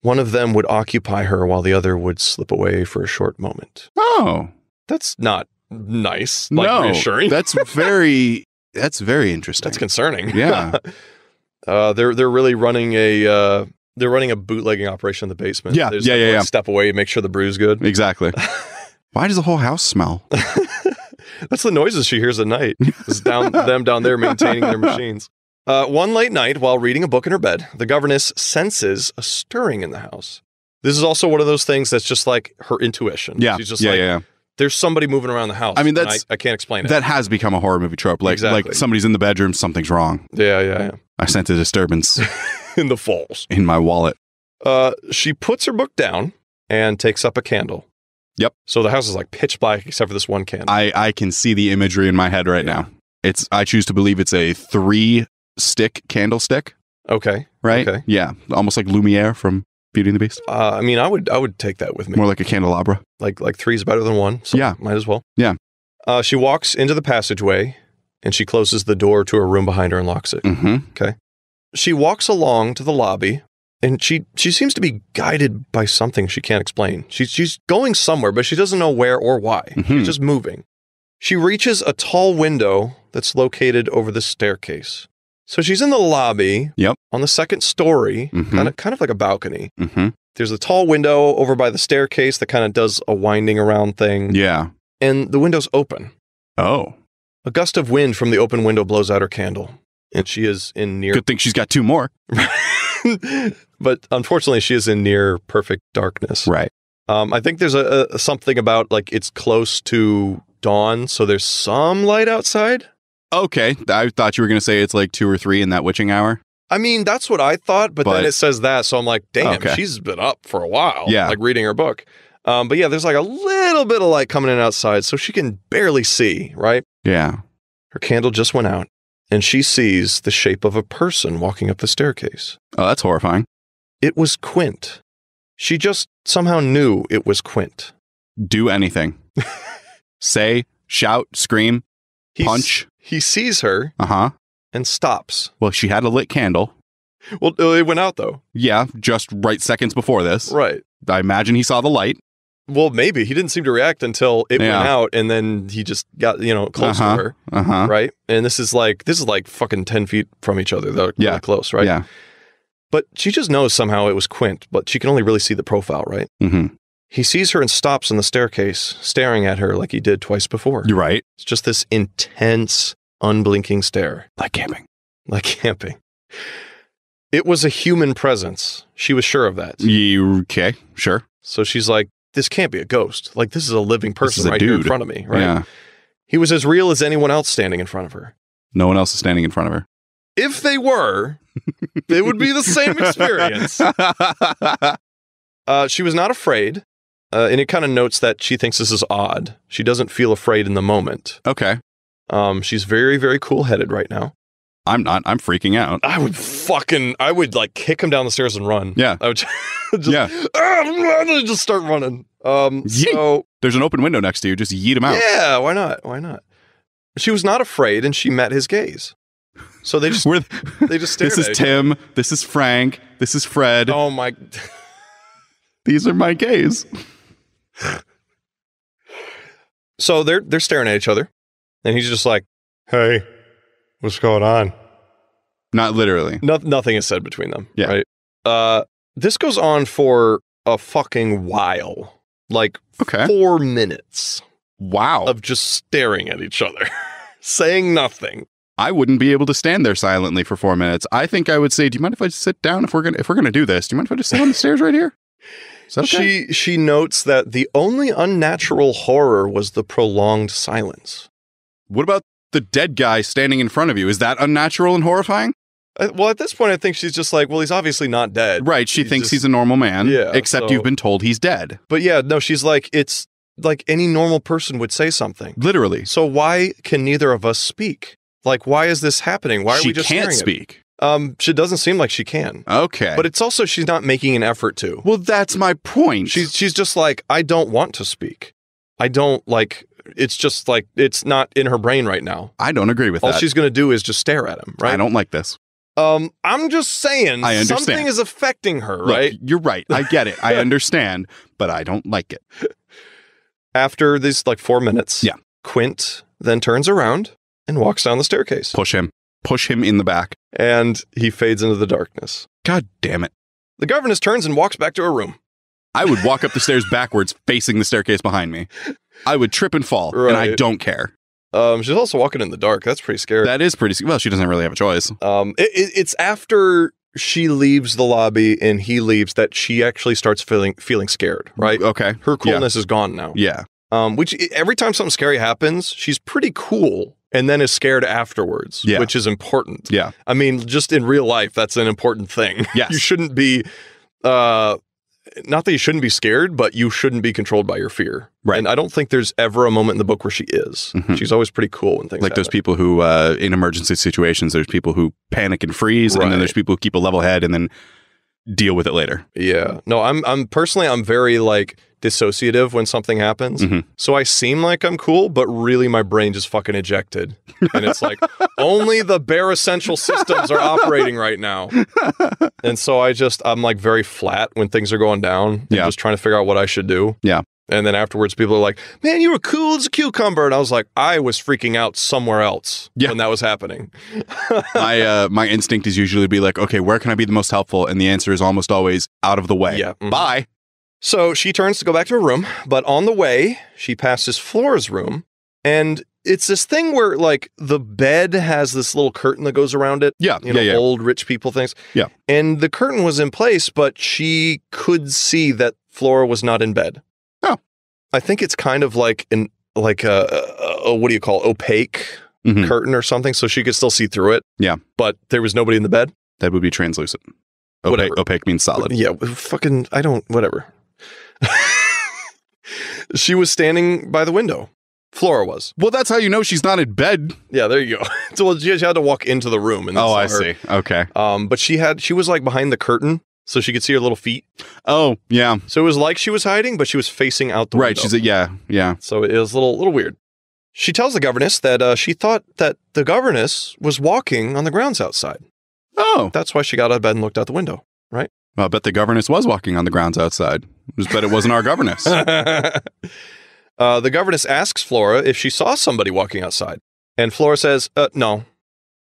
one of them would occupy her while the other would slip away for a short moment. Oh. That's not nice, like no. reassuring. That's very. That's very interesting. That's concerning. Yeah. uh, they're they're really running a uh, they're running a bootlegging operation in the basement. Yeah, There's yeah, like yeah. Step away, make sure the brew's good. exactly. Why does the whole house smell? That's the noises she hears at night. It's down them down there maintaining their machines. Uh, one late night, while reading a book in her bed, the governess senses a stirring in the house. This is also one of those things that's just like her intuition. Yeah. she's just yeah, like, yeah, yeah. there's somebody moving around the house. I mean, that's- I, I can't explain it. That has become a horror movie trope. Like, Exactly. like somebody's in the bedroom, something's wrong. yeah, yeah, I sense a disturbance in the falls. in my wallet. Uh, she puts her book down and takes up a candle. Yep. So the house is like pitch black except for this one candle. I I can see the imagery in my head right Yeah. now. It's I choose to believe it's a three stick candlestick, okay. right? Okay. Yeah, almost like Lumiere from Beauty and the Beast. Uh, I mean, I would I would take that with me. More like a candelabra. like like three is better than one. So Yeah. might as well. Yeah. Uh, she walks into the passageway and she closes the door to her room behind her and locks it. Mm-hmm. Okay. She walks along to the lobby and she she seems to be guided by something she can't explain. She's she's going somewhere, but she doesn't know where or why. Mhm. She's just moving. She reaches a tall window that's located over the staircase. So she's in the lobby. Yep. On the second story, Mhm. kind of kind of like a balcony. Mm-hmm. There's a tall window over by the staircase that kind of does a winding around thing. Yeah. And the window's open. Oh, A gust of wind from the open window blows out her candle. And she is in near good thing she's got two more. but unfortunately she is in near perfect darkness. Right. Um, I think there's a, a something about like it's close to dawn, so there's some light outside. Okay. I thought you were going to say it's like two or three in that witching hour. I mean, that's what I thought, but, But- then it says that, so I'm like, damn, Okay. she's been up for a while, Yeah. like reading her book. Um, but yeah, there's like a little bit of light coming in outside, so she can barely see. Right, Yeah. her candle just went out, and she sees the shape of a person walking up the staircase. Oh, that's horrifying. It was Quint. She just somehow knew it was Quint. Do anything. say, shout, scream, He's- punch. He sees her Uh huh. and stops. Well, she had a lit candle. Well, it went out though. Yeah, just right seconds before this. Right. I imagine he saw the light. Well, maybe he didn't seem to react until it Yeah. went out, and then he just got you know close Uh-huh. to her. Uh huh. Right. And this is like this is like fucking ten feet from each other. They're Yeah. really close. Right. Yeah. But she just knows somehow it was Quint, but she can only really see the profile, right? hmm He sees her and stops on the staircase, staring at her like he did twice before. You're right. It's just this intense, unblinking stare, Like camping. like camping. It was a human presence. She was sure of that. You okay? Sure. So she's like, this can't be a ghost. Like, this is a living person a right here in front of me, right? Yeah. He was as real as anyone else standing in front of her. No one else is standing in front of her. If they were, it would be the same experience. Uh, she was not afraid. Uh, and it kind of notes that she thinks this is odd. She doesn't feel afraid in the moment. okay. Um, she's very, very cool headed right now. I'm not. I'm freaking out. I would fucking, I would like kick him down the stairs and run. Yeah. I would just, Yeah. Ah, just start running. Um, Yeet. so There's an open window next to you. Just yeet him out. yeah, why not? Why not? She was not afraid, and she met his gaze. So they just, We're, they just stared. this is at each other. Tim. This is Frank. This is Fred. Oh my! These are my gays. So they're they're staring at each other, and he's just like, "Hey, what's going on?" Not literally. No, nothing is said between them. Yeah. Right. Uh, this goes on for a fucking while, like Okay. four minutes Wow. of just staring at each other, saying nothing. I wouldn't be able to stand there silently for four minutes. I think I would say, "Do you mind if I just sit down? If we're gonna if we're gonna do this, do you mind if I just sit on the stairs right here?" Okay? She she notes that the only unnatural horror was the prolonged silence. what about the dead guy standing in front of you? Is that unnatural and horrifying? Uh, well, at this point, I think she's just like, well, he's obviously not dead. Right. She He's thinks just- he's a normal man. Yeah, Except so- you've been told he's dead. But yeah, no, she's like, it's like any normal person would say something. Literally. So why can neither of us speak? Like, why is this happening? Why are she we just can't speak. Um, she doesn't seem like she can. Okay. But it's also she's not making an effort to. well, that's my point. She's she's just like, I don't want to speak. I don't like. It's just like it's not in her brain right now. I don't agree with that. All that. she's gonna do is just stare at him, right? I don't like this. Um, I'm just saying I understand. something is affecting her, Look, right? you're right. I get it. I understand, but I don't like it. After these like four minutes, Yeah. Quint then turns around and walks down the staircase, Push him. Push him in the back. and he fades into the darkness. God damn it. The governess turns and walks back to her room. I would walk up the stairs backwards facing the staircase behind me. I would trip and fall, and I don't care. Um, she's also walking in the dark. That's pretty scary. That is pretty. Well, she doesn't really have a choice. Um, it, it, it's after she leaves the lobby and he leaves that she actually starts feeling feeling scared. Right, Okay. her coolness is gone now. Yeah. Um, which every time something scary happens, she's pretty cool and then is scared afterwards. Yeah. which is important. Yeah. I mean, just in real life, that's an important thing. Yes. you shouldn't be. Uh, not that you shouldn't be scared, but you shouldn't be controlled by your fear. Right. And I don't think there's ever a moment in the book where she is. Mhm. She's always pretty cool when things Like those people who, uh, in emergency situations, there's people who panic and freeze, and then there's people who keep a level head and then deal with it later. Yeah. No, I'm I'm personally I'm very like dissociative when something happens. Mhm. So I seem like I'm cool, but really my brain just fucking ejected. And it's like only the bare essential systems are operating right now. And so I just I'm like very flat when things are going down. and Yeah. Just trying to figure out what I should do. Yeah. And then afterwards people are like, Man, you were cool as a cucumber. And I was like, I was freaking out somewhere else Yeah. when that was happening. my uh, my instinct is usually to be like, okay, where can I be the most helpful? And the answer is almost always out of the way. Yeah. Mhm. Bye. So she turns to go back to her room, but on the way, she passes Flora's room, and it's this thing where like the bed has this little curtain that goes around it. Yeah. You know, yeah. Yeah. old rich people things. Yeah. And the curtain was in place, but she could see that Flora was not in bed. Oh. I think it's kind of like an like a, a, a what do you call it? opaque Mhm. curtain or something, so she could still see through it. Yeah. But there was nobody in the bed. That would be translucent. Whatever. opaque means solid. Yeah, fucking, I don't, whatever. She was standing by the window. Flora was. Well, that's how you know she's not in bed. Yeah, there you go. so well, she had to walk into the room. And Oh, I her. see. Okay. Um, but she had, she was like behind the curtain, so she could see her little feet. Oh, yeah. So it was like she was hiding, but she was facing out the Right. window. She's a, yeah. Yeah. So it was a little, little weird. She tells the governess that uh, she thought that the governess was walking on the grounds outside. Oh. That's why she got out of bed and looked out the window. Right. Well, I bet the governess was walking on the grounds outside. Just bet it wasn't our governess. uh, the governess asks Flora if she saw somebody walking outside. And Flora says, uh, no.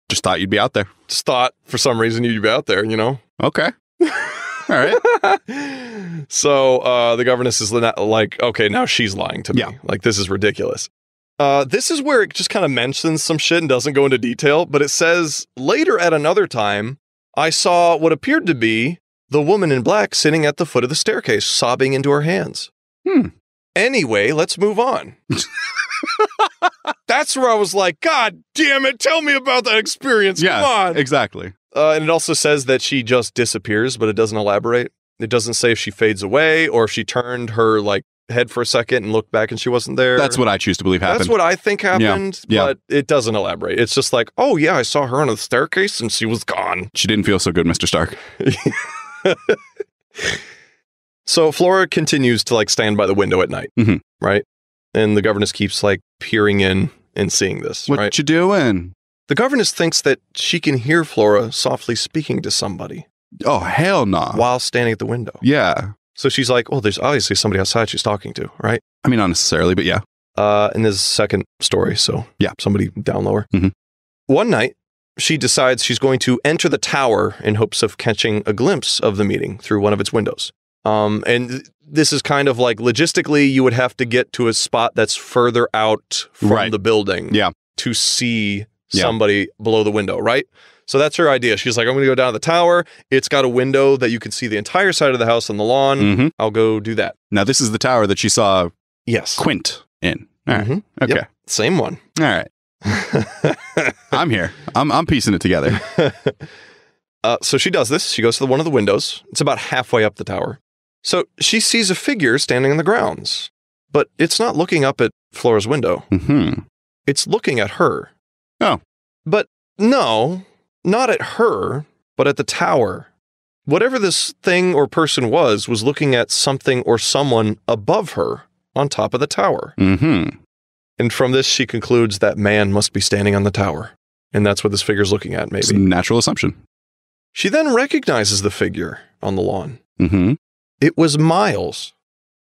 Just thought you'd be out there. Just thought for some reason you'd be out there, you know? Okay. All right. so uh, the governess is li- like, okay, now she's lying to me. Yeah. Like, this is ridiculous. Uh, this is where it just kind of mentions some shit and doesn't go into detail, but it says later at another time, I saw what appeared to be the woman in black sitting at the foot of the staircase, sobbing into her hands. Hmm. Anyway, let's move on. That's where I was like, God damn it, tell me about that experience. Yeah. Come on. Exactly. Uh, and it also says that she just disappears, but it doesn't elaborate. It doesn't say if she fades away or if she turned her like head for a second and looked back and she wasn't there. That's what I choose to believe happened. That's what I think happened, yeah. but it doesn't elaborate. It's just like, oh yeah, I saw her on the staircase and she was gone. she didn't feel so good, Mr. Stark. So Flora continues to like stand by the window at night, Mhm. right? And the governess keeps like peering in and seeing this, What right? you doing? The governess thinks that she can hear Flora softly speaking to somebody Oh, hell no. while standing at the window. Yeah. So she's like, "Oh, there's obviously somebody outside she's talking to, right?" I mean, not necessarily, but yeah. Uh, and there's a second story, so Yeah. somebody down lower. Mhm. One night, she decides she's going to enter the tower in hopes of catching a glimpse of the meeting through one of its windows. Um, and this is kind of like logistically, you would have to get to a spot that's further out from Right. the building, Yeah. to see Yeah. somebody below the window, right? So that's her idea. She's like, I'm going to go down to the tower. It's got a window that you can see the entire side of the house on the lawn. hmm I'll go do that. Now, this is the tower that she saw Yes. Quint in. All right. Mhm. Okay. Yep. Same one. All right. I'm here. I'm, I'm piecing it together. uh, so she does this. She goes to the, one of the windows. It's about halfway up the tower. So she sees a figure standing in the grounds, but it's not looking up at Flora's window. hmm It's looking at her. Oh. But no, not at her, but at the tower. Whatever this thing or person was, was looking at something or someone above her on top of the tower. hmm And from this, she concludes that man must be standing on the tower. And that's what this figure's looking at, maybe. It's a natural assumption. She then recognizes the figure on the lawn. hmm It was Miles.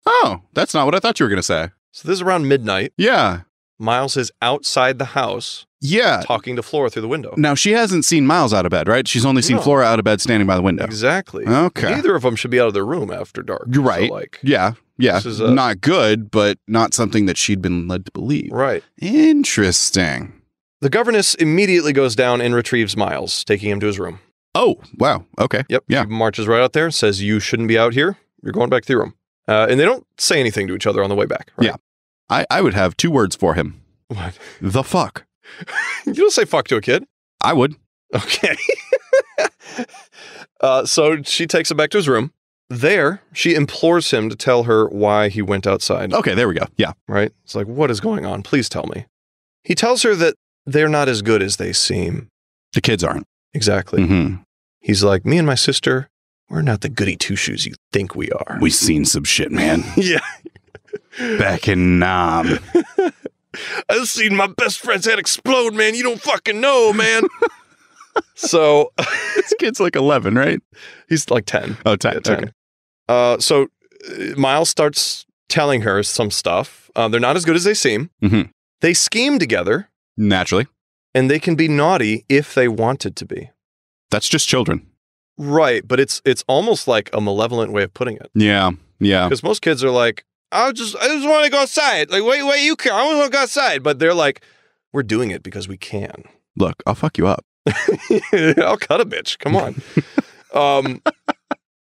Oh, that's not what I thought you were going to say. So this is around midnight. Yeah. Miles is outside the house Yeah. talking to Flora through the window. Now, she hasn't seen Miles out of bed, right? She's only seen No. Flora out of bed standing by the window. Exactly. Okay. Neither of them should be out of their room after dark. You're right. So like, Yeah. Yeah. A- not good, but not something that she'd been led to believe. right. Interesting. The governess immediately goes down and retrieves Miles, taking him to his room. Oh, wow. Okay. Yep. Yeah. She marches right out there, says, You shouldn't be out here. You're going back to your room. Uh, and they don't say anything to each other on the way back. Right? Yeah. I, I would have two words for him. What? The fuck. you don't say fuck to a kid. I would. Okay. uh, so she takes him back to his room. There, she implores him to tell her why he went outside. Okay, there we go. Yeah. Right? It's like, what is going on? Please tell me. He tells her that they're not as good as they seem. The kids aren't. Exactly. hmm He's like, me and my sister, we're not the goody two shoes you think we are. We've seen some shit, man. yeah. Back in Nam. I've seen my best friend's head explode, man. You don't fucking know, man. so this kid's like 11, right? he's like 10. Oh, 10. Yeah, 10. Okay. Uh, so uh, Miles starts telling her some stuff. Uh, they're not as good as they seem. Mhm. They scheme together, Naturally. and they can be naughty if they wanted to be. That's just children. Right, but it's it's almost like a malevolent way of putting it. Yeah. Yeah. Because most kids are like, I just I just want to go outside. Like, wait, wait, you can. I want to go outside. But they're like, we're doing it because we can. Look, I'll fuck you up. I'll cut a bitch. Come on. um,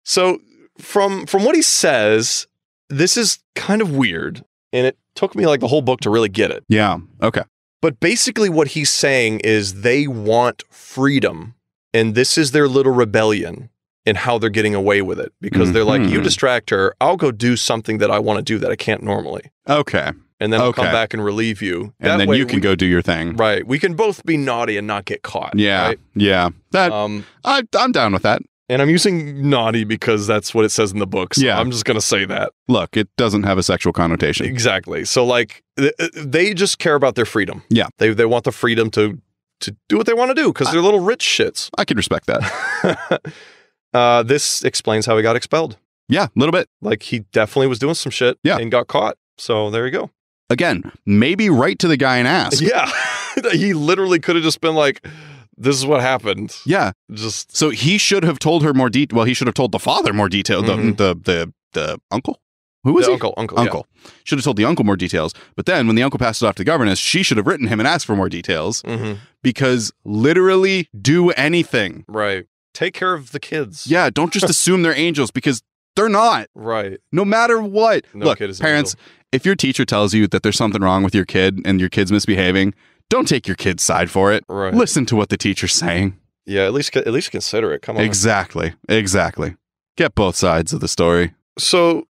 so from from what he says, this is kind of weird, and it took me like the whole book to really get it. Yeah. Okay. But basically, what he's saying is they want freedom, and this is their little rebellion in how they're getting away with it because they're like, you Mhm. distract her, I'll go do something that I want to do that I can't normally, Okay. and then I'll come back and relieve you. And That then way you can we- go do your thing. Right, we can both be naughty and not get caught. Yeah. right? Yeah. That Um, I, I'm down with that. And I'm using naughty because that's what it says in the book. So Yeah. I'm just going to say that. Look, it doesn't have a sexual connotation. Exactly. So like th- they just care about their freedom. Yeah. They they want the freedom to to do what they want to do because they're little rich shits. I can respect that. uh, this explains how he got expelled. Yeah, a little bit. Like he definitely was doing some shit Yeah. and got caught. So there you go. Again, maybe write to the guy and ask. Yeah. he literally could have just been like this is what happened. Yeah. Just So he should have told her more detail. Well, he should have told the father more detail. The, Mhm. the the the uncle. Who was the he? uncle, uncle, yeah. Uncle should have told the uncle more details. But then when the uncle passed it off to the governess, she should have written him and asked for more details Mhm. because literally do anything. Right. Take care of the kids. Yeah, don't just assume they're angels because they're not. Right. No matter what. No Look, kid is an parents, if your teacher tells you that there's something wrong with your kid and your kid's misbehaving, don't take your kid's side for it. Right. Listen to what the teacher's saying. Yeah. At least at least consider it. Come on. Exactly. Exactly. Get both sides of the story. So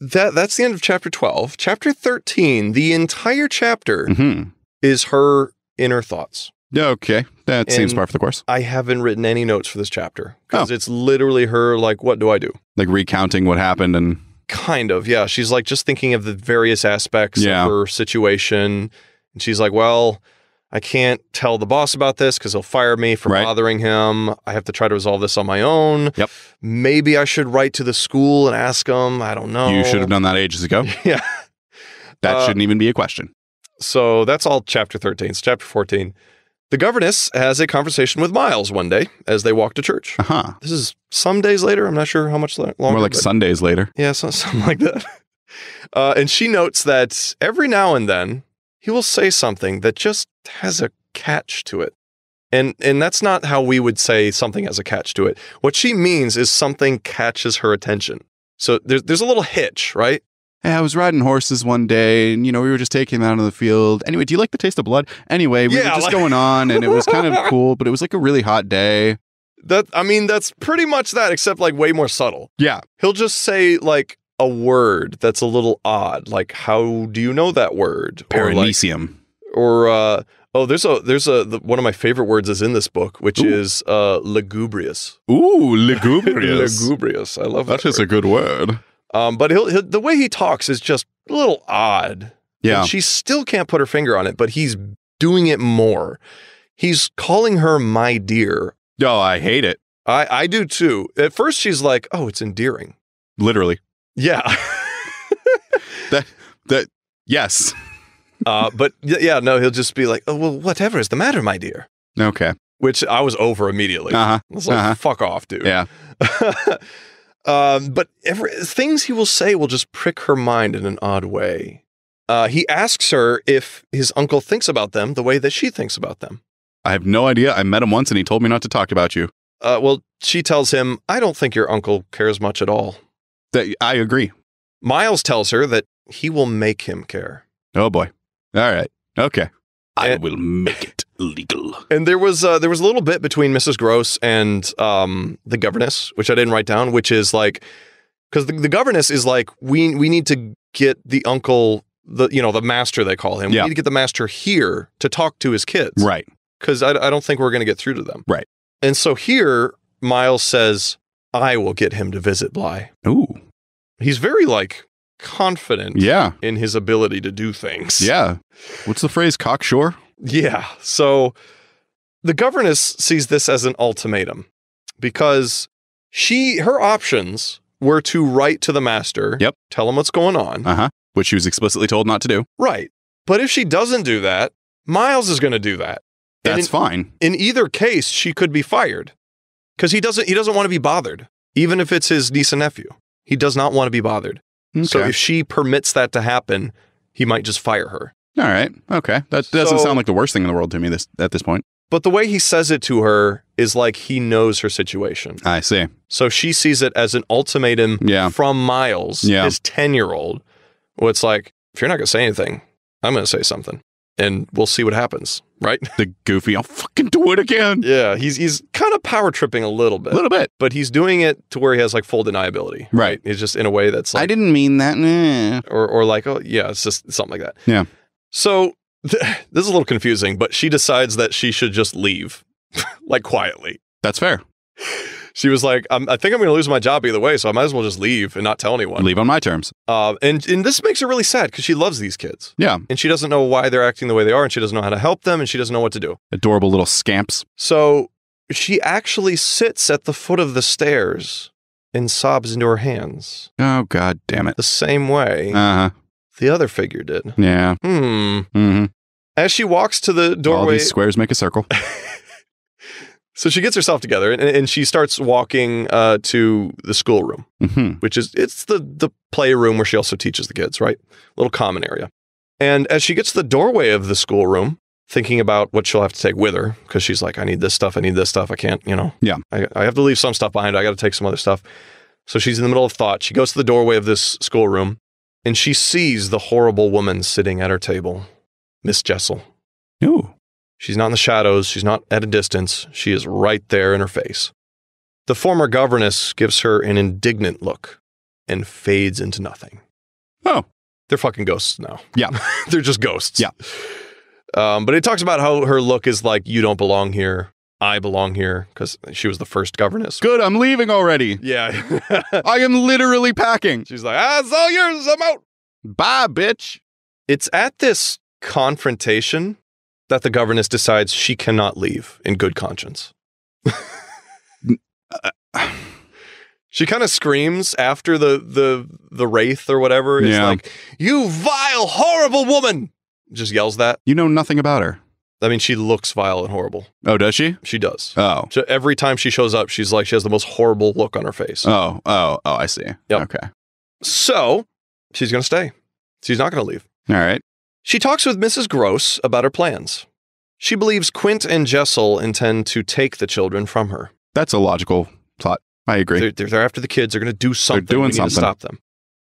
that that's the end of chapter 12. Chapter 13, the entire chapter hmm is her inner thoughts. Okay. That seems And- par for the course. I haven't written any notes for this chapter because Oh. it's literally her like what do I do? Like recounting what happened and Kind of. Yeah, she's like just thinking of the various aspects Yeah. of her situation and she's like, "Well, I can't tell the boss about this because he'll fire me for Right. bothering him. I have to try to resolve this on my own. Yep. Maybe I should write to the school and ask them. I don't know. you should have done that ages ago. Yeah. That Uh, shouldn't even be a question. So that's all chapter 13. It's chapter 14. The governess has a conversation with Miles one day as they walk to church. Uh huh. This is some days later. I'm not sure how much longer. More like Sundays later. Yeah, so, something like that. Uh, and she notes that every now and then he will say something that just has a catch to it. And and that's not how we would say something has a catch to it. What she means is something catches her attention. So there's there's a little hitch, right? Hey, I was riding horses one day, and you know we were just taking them out of the field. Anyway, do you like the taste of blood? Anyway, we Yeah, were just like- going on, and it was kind of cool, but it was like a really hot day. That I mean that's pretty much that, except like way more subtle. Yeah, He'll just say like a word that's a little odd, like how do you know that word? Or like or uh oh there's a there's a the, one of my favorite words is in this book which Ooh. is uh lugubrious Ooh, lugubrious. lugubrious i love that, that is a good word. um but he'll, he'll the way he talks is just a little odd Yeah. And she still can't put her finger on it but he's doing it more he's calling her my dear Oh, I hate it. i i do too at first she's like oh it's endearing Literally. Yeah That. that Yes. uh but yeah no he'll just be like oh well whatever is the matter my dear Okay. which i was over immediately Uh huh. I was like, Uh-huh. fuck off, dude. Yeah. um, but every, things he will say will just prick her mind in an odd way. Uh, he asks her if his uncle thinks about them the way that she thinks about them. I have no idea. I met him once, and he told me not to talk about you. Uh, well, she tells him, I don't think your uncle cares much at all. That I agree. Miles tells her that he will make him care. Oh boy. All right. Okay. I And- will make it legal. And there was uh, there was a little bit between Mrs. Gross and um, the governess, which I didn't write down, which is like because the, the governess is like we we need to get the uncle the you know the master they call him. Yeah. We need to get the master here to talk to his kids, Right. Because I, I don't think we're going to get through to them, Right. And so here Miles says, "I will get him to visit Bly." Ooh. He's very like confident Yeah. in his ability to do things. Yeah. What's the phrase? Cocksure? Yeah. So the governess sees this as an ultimatum because she her options were to write to the master, Yep. tell him what's going on. Uh huh. Which she was explicitly told not to do. right. But if she doesn't do that, Miles is going to do that. That's in, fine. in either case, she could be fired because he doesn't he doesn't want to be bothered, even if it's his niece and nephew. He does not want to be bothered. So if she permits that to happen, he might just fire her. All right. Okay. That doesn't So- sound like the worst thing in the world to me this at this point. But the way he says it to her is like he knows her situation. I see. So she sees it as an ultimatum Yeah. from Miles, Yeah. his 10 year old. Well, it's like, if you're not going to say anything, I'm going to say something and we'll see what happens. Right. The goofy, I'll fucking do it again. yeah. He's, he's kind of power tripping a little bit, A little bit. but he's doing it to where he has like full deniability. Right. He's just in a way that's I didn't mean that. Nah. or, or like, oh, yeah, it's just something like that. Yeah. So th- this is a little confusing, but she decides that she should just leave like quietly. That's fair. She was like, I'm, I think I'm going to lose my job either way, so I might as well just leave and not tell anyone. Leave on my terms. Uh, and and this makes her really sad because she loves these kids Yeah. and she doesn't know why they're acting the way they are and she doesn't know how to help them and she doesn't know what to do. Adorable little scamps. So she actually sits at the foot of the stairs and sobs into her hands Oh god damn it. the same way Uh huh. the other figure did. Yeah. Hmm. Mm-hmm. As she walks to the doorway, All these squares make a circle. So she gets herself together and, and she starts walking uh, to the schoolroom, hmm which is it's the the playroom where she also teaches the kids, right? Little common area. And as she gets to the doorway of the schoolroom, thinking about what she'll have to take with her, because she's like, I need this stuff, I need this stuff, I can't, you know. Yeah. I, I have to leave some stuff behind. I got to take some other stuff. So she's in the middle of thought. She goes to the doorway of this schoolroom and she sees the horrible woman sitting at her table, Miss Jessel. Ooh. She's not in the shadows. She's not at a distance. She is right there in her face. The former governess gives her an indignant look and fades into nothing. Oh. They're fucking ghosts now. Yeah. They're just ghosts. Yeah. Um, but it talks about how her look is like, you don't belong here. I belong here because she was the first governess. Good. I'm leaving already. Yeah. I am literally packing. She's like, ah, it's all yours. I'm out. Bye, bitch. It's at this confrontation that the governess decides she cannot leave in good conscience. Uh, she kind of screams after the the the wraith or whatever. is Yeah. like, "You vile, horrible woman!" Just yells that. You know nothing about her. I mean, she looks vile and horrible. Oh, does she? She does. Oh. So every time she shows up, she's like she has the most horrible look on her face. Oh, oh, oh, I see. Yep. Okay. So she's gonna stay. She's not gonna leave. All right. She talks with Mrs. Gross about her plans. She believes Quint and Jessel intend to take the children from her. That's a logical plot. I agree. They're, they're, they're after the kids. They're going to do something. doing we need something. to stop them.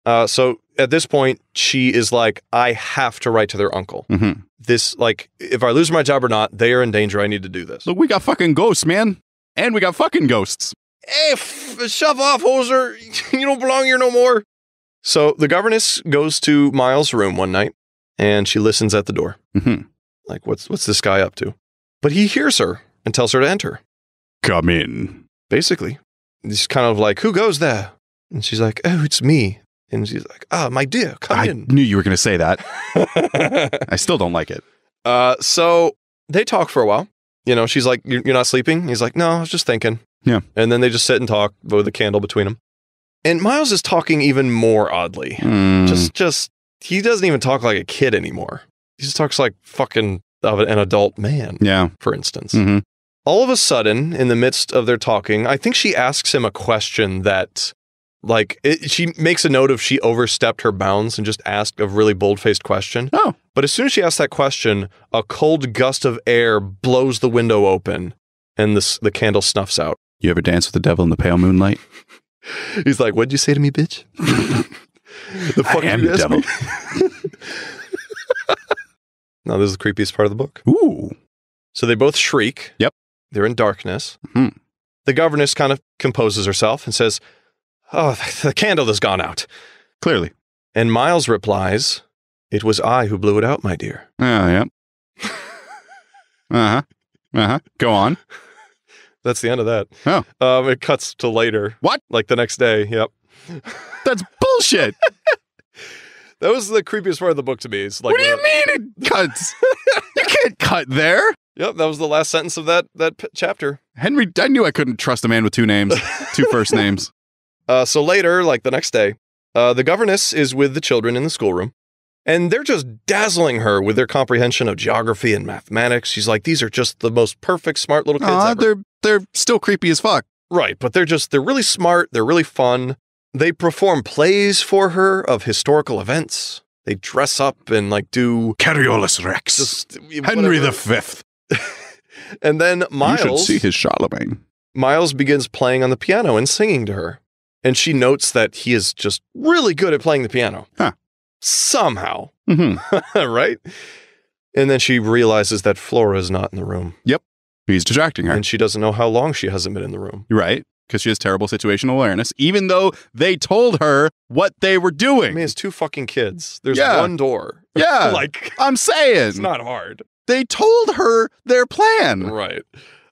Uh, so at this point, she is like, I have to write to their uncle. hmm This, like, if I lose my job or not, they are in danger. I need to do this. Look, we got fucking ghosts, man. And we got fucking ghosts. Hey, f- shove off, hoser. you don't belong here no more. So the governess goes to Miles' room one night and she listens at the door. hmm Like, what's what's this guy up to? But he hears her and tells her to enter. Come in. Basically, he's kind of like, "Who goes there?" And she's like, "Oh, it's me." And she's like, "Ah, my dear, come I in." knew you were going to say that. I still don't like it. uh, so they talk for a while. You know, she's like, "You're you're not sleeping?" He's like, "No, I was just thinking." Yeah. And then they just sit and talk with a candle between them. And Miles is talking even more oddly. Mm, Just, just he doesn't even talk like a kid anymore. He just talks like fucking of an adult man, yeah. for instance. hmm all of a sudden, in the midst of their talking, I think she asks him a question that, like, it, she makes a note of she overstepped her bounds and just asked a really bold faced question. Oh. But as soon as she asks that question, a cold gust of air blows the window open and the, s- the candle snuffs out. You ever dance with the devil in the pale moonlight? He's like, What'd you say to me, bitch? the fuck I am the me? now, this is the creepiest part of the book. Ooh. So they both shriek. Yep. They're in darkness. Mhm. The governess kind of composes herself and says, Oh, the candle has gone out. Clearly. And Miles replies, It was I who blew it out, my dear. Oh, yeah. uh huh. Uh huh. Go on. That's the end of that. Oh. Um, it cuts to later. What? Like the next day. Yep. That's bullshit. That was the creepiest part of the book to me. It's like, what do you mean it cuts? you can't cut there. Yep, that was the last sentence of that that p- chapter. Henry, I knew I couldn't trust a man with two names, two first names. Uh, so later, like the next day, uh, the governess is with the children in the schoolroom, and they're just dazzling her with their comprehension of geography and mathematics. She's like, "These are just the most perfect, smart little kids Aw, ever." they're they're still creepy as fuck. Right, but they're just they're really smart. They're really fun. They perform plays for her of historical events. They dress up and like do Cariolus Rex. just Henry the whatever. Fifth. and then You should Miles see his Charlemagne. Miles begins playing on the piano and singing to her. And she notes that he is just really good at playing the piano. Huh. Somehow, Mm-hmm. right? And then she realizes that Flora is not in the room. Yep, he's distracting her. And she doesn't know how long she hasn't been in the room. Right. Because she has terrible situational awareness, even though they told her what they were doing. I mean, it's two fucking kids. There's Yeah. one door. yeah. like, I'm saying. it's not hard. they told her their plan. Right.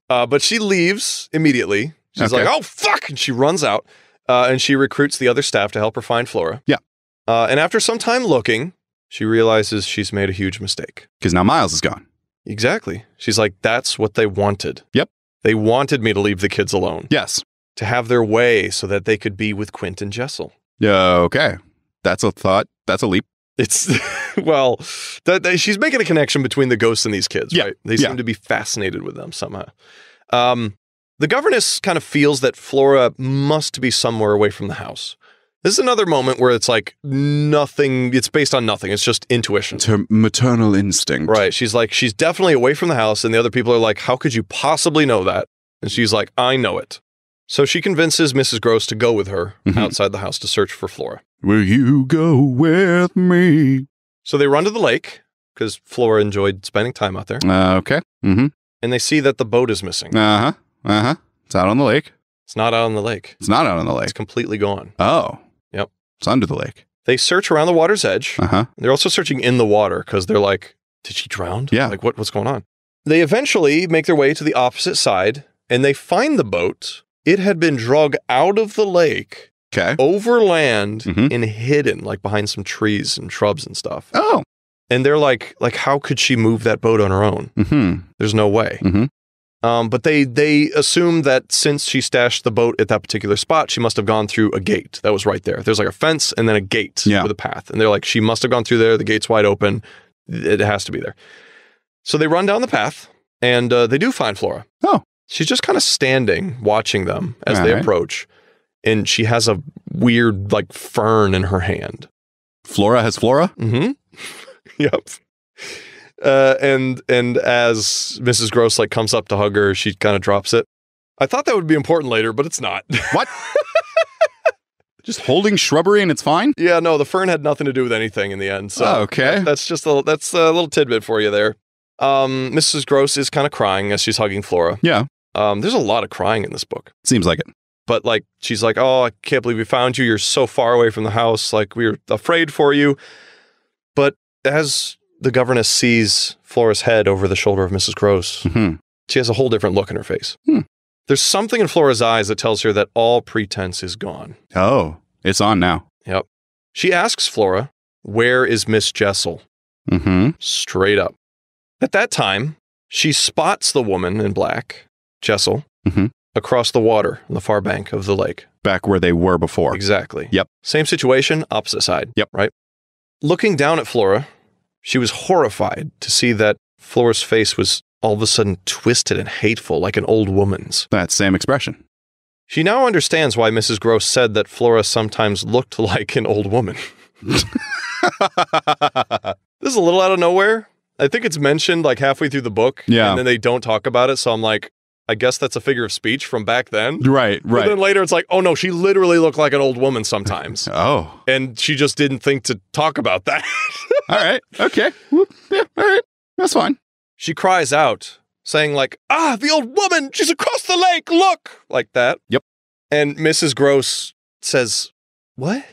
Uh, but she leaves immediately. She's Okay. like, oh, fuck. And she runs out uh, and she recruits the other staff to help her find Flora. Yeah. Uh, and after some time looking, she realizes she's made a huge mistake. Because now Miles is gone. Exactly. She's like, that's what they wanted. Yep. They wanted me to leave the kids alone, Yes. To have their way so that they could be with Quint and Jessel. Yeah. Okay. That's a thought. That's a leap. It's, well, that, that- she's making a connection between the ghosts and these kids, Yeah. right? They Yeah. seem to be fascinated with them somehow. Um, The governess kind of feels that Flora must be somewhere away from the house. This is another moment where it's like nothing, it's based on nothing. It's just intuition. It's her maternal instinct. Right. She's like, she's definitely away from the house. And the other people are like, how could you possibly know that? And she's like, I know it. So she convinces Mrs. Gross to go with her Mhm. outside the house to search for Flora. Will you go with me? So they run to the lake because Flora enjoyed spending time out there. Uh, okay. Mm-hmm. And they see that the boat is missing. Uh-huh. Uh-huh. It's out on the lake. It's not out on the lake, It's not out on the lake. it's completely gone. Oh. Yep. It's under the lake. They search around the water's edge. Uh-huh. They're also searching in the water because they're like, did she drown? Yeah. Like, what, what's going on? They eventually make their way to the opposite side and they find the boat. It had been dragged out of the lake Okay. over land Mhm. and hidden like behind some trees and shrubs and stuff. Oh. And they're like, like, how could she move that boat on her own? Mm-hmm. There's no way. Mhm. Um, but they they assume that since she stashed the boat at that particular spot, she must have gone through a gate that was right there. There's like a fence and then a gate Yeah. with a path. And they're like, she must have gone through there. The gate's wide open. It has to be there. So they run down the path and uh, they do find Flora. Oh. She's just kind of standing, watching them as All they right. approach. And she has a weird, like, fern in her hand. Flora has Flora? Mm-hmm. yep. Uh, and and as Mrs. Gross like comes up to hug her, she kind of drops it. I thought that would be important later, but it's not. What? Just holding shrubbery and it's fine? yeah, no, the fern had nothing to do with anything in the end. So Oh, okay. that's just a that's a little tidbit for you there. Um, Mrs. Gross is kind of crying as she's hugging Flora. Yeah. Um, there's a lot of crying in this book. Seems like it. but like she's like, "Oh, I can't believe we found you. You're so far away from the house. Like we were afraid for you." But as the governess sees Flora's head over the shoulder of Mrs. Gross, Mm-hmm. she has a whole different look in her face. Hmm. There's something in Flora's eyes that tells her that all pretense is gone. Oh, it's on now. Yep. She asks Flora, "Where is Miss Jessel?" Mm-hmm. Straight up. At that time, she spots the woman in black, Jessel, Mhm. across the water on the far bank of the lake. Back where they were before. Exactly. Yep. Same situation, opposite side. Yep. Right. Looking down at Flora, she was horrified to see that Flora's face was all of a sudden twisted and hateful like an old woman's. That same expression. She now understands why Mrs. Gross said that Flora sometimes looked like an old woman. This is a little out of nowhere. I think it's mentioned like halfway through the book. Yeah. And then they don't talk about it. So I'm like, I guess that's a figure of speech from back then. right, But right. then later it's like, oh no, she literally looked like an old woman sometimes. Oh. and she just didn't think to talk about that. All right. Okay. Yeah, all right. That's fine. she cries out, saying like, "Ah, the old woman! She's across the lake! Look!" Like that. Yep. And Mrs. Gross says, "What?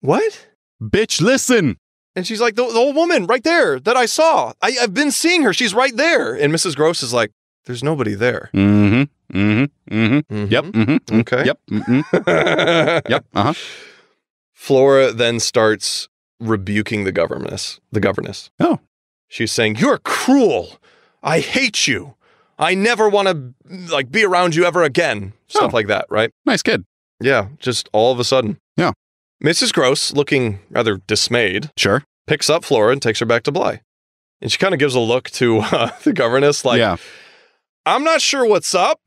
What?" Bitch, listen. And she's like, "The, the old woman right there that I saw. I, I've been seeing her. She's right there." And Mrs. Gross is like, "There's nobody there." Mm-hmm. Mm-hmm. Mm-hmm. Mhm. Yep. Mm-hmm. Okay. Yep. Mm-hmm. Yep. Uh-huh. Flora then starts rebuking the governess. The governess. Oh. She's saying, "You're cruel. I hate you. I never want to like be around you ever again." Stuff Oh. like that, right? Nice kid. Yeah, just all of a sudden. Yeah. Mrs. Gross, looking rather dismayed, Sure. picks up Flora and takes her back to Bly. And she kind of gives a look to uh, the governess, like, yeah. "I'm not sure what's up,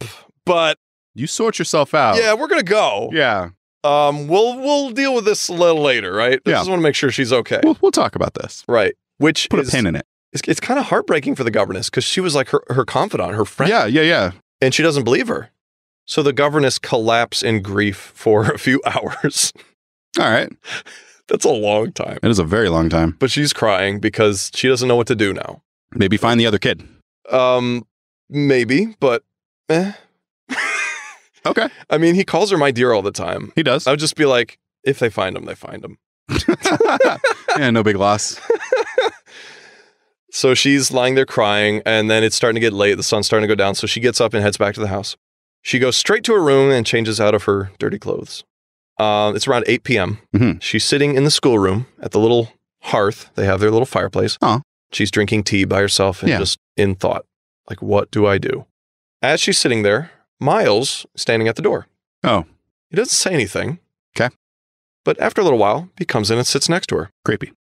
but You sort yourself out. yeah, we're gonna go. Yeah. Um, we'll we'll deal with this a little later, right? I Yeah. just want to make sure she's okay, We'll, we'll talk about this. right? Which Put is, a pin in it. It's, it's kind of heartbreaking for the governess because she was like her her confidant, her friend, Yeah. Yeah. Yeah. and she doesn't believe her. So the governess collapse in grief for a few hours. All right. That's a long time. It is a very long time. But she's crying because she doesn't know what to do now. Maybe find the other kid. Um, maybe, but eh. Okay. I mean, he calls her my dear all the time. He does. I would just be like, if they find him, they find him. yeah. No big loss. So she's lying there crying, and then it's starting to get late. The sun's starting to go down. So she gets up and heads back to the house. She goes straight to her room and changes out of her dirty clothes. Uh, it's around 8 p.m. Mhm. She's sitting in the schoolroom at the little hearth. They have their little fireplace. Aw. She's drinking tea by herself and Yeah. just in thought, like, what do I do? As she's sitting there, Miles standing at the door. Oh. He doesn't say anything. Okay. But after a little while, he comes in and sits next to her. Creepy.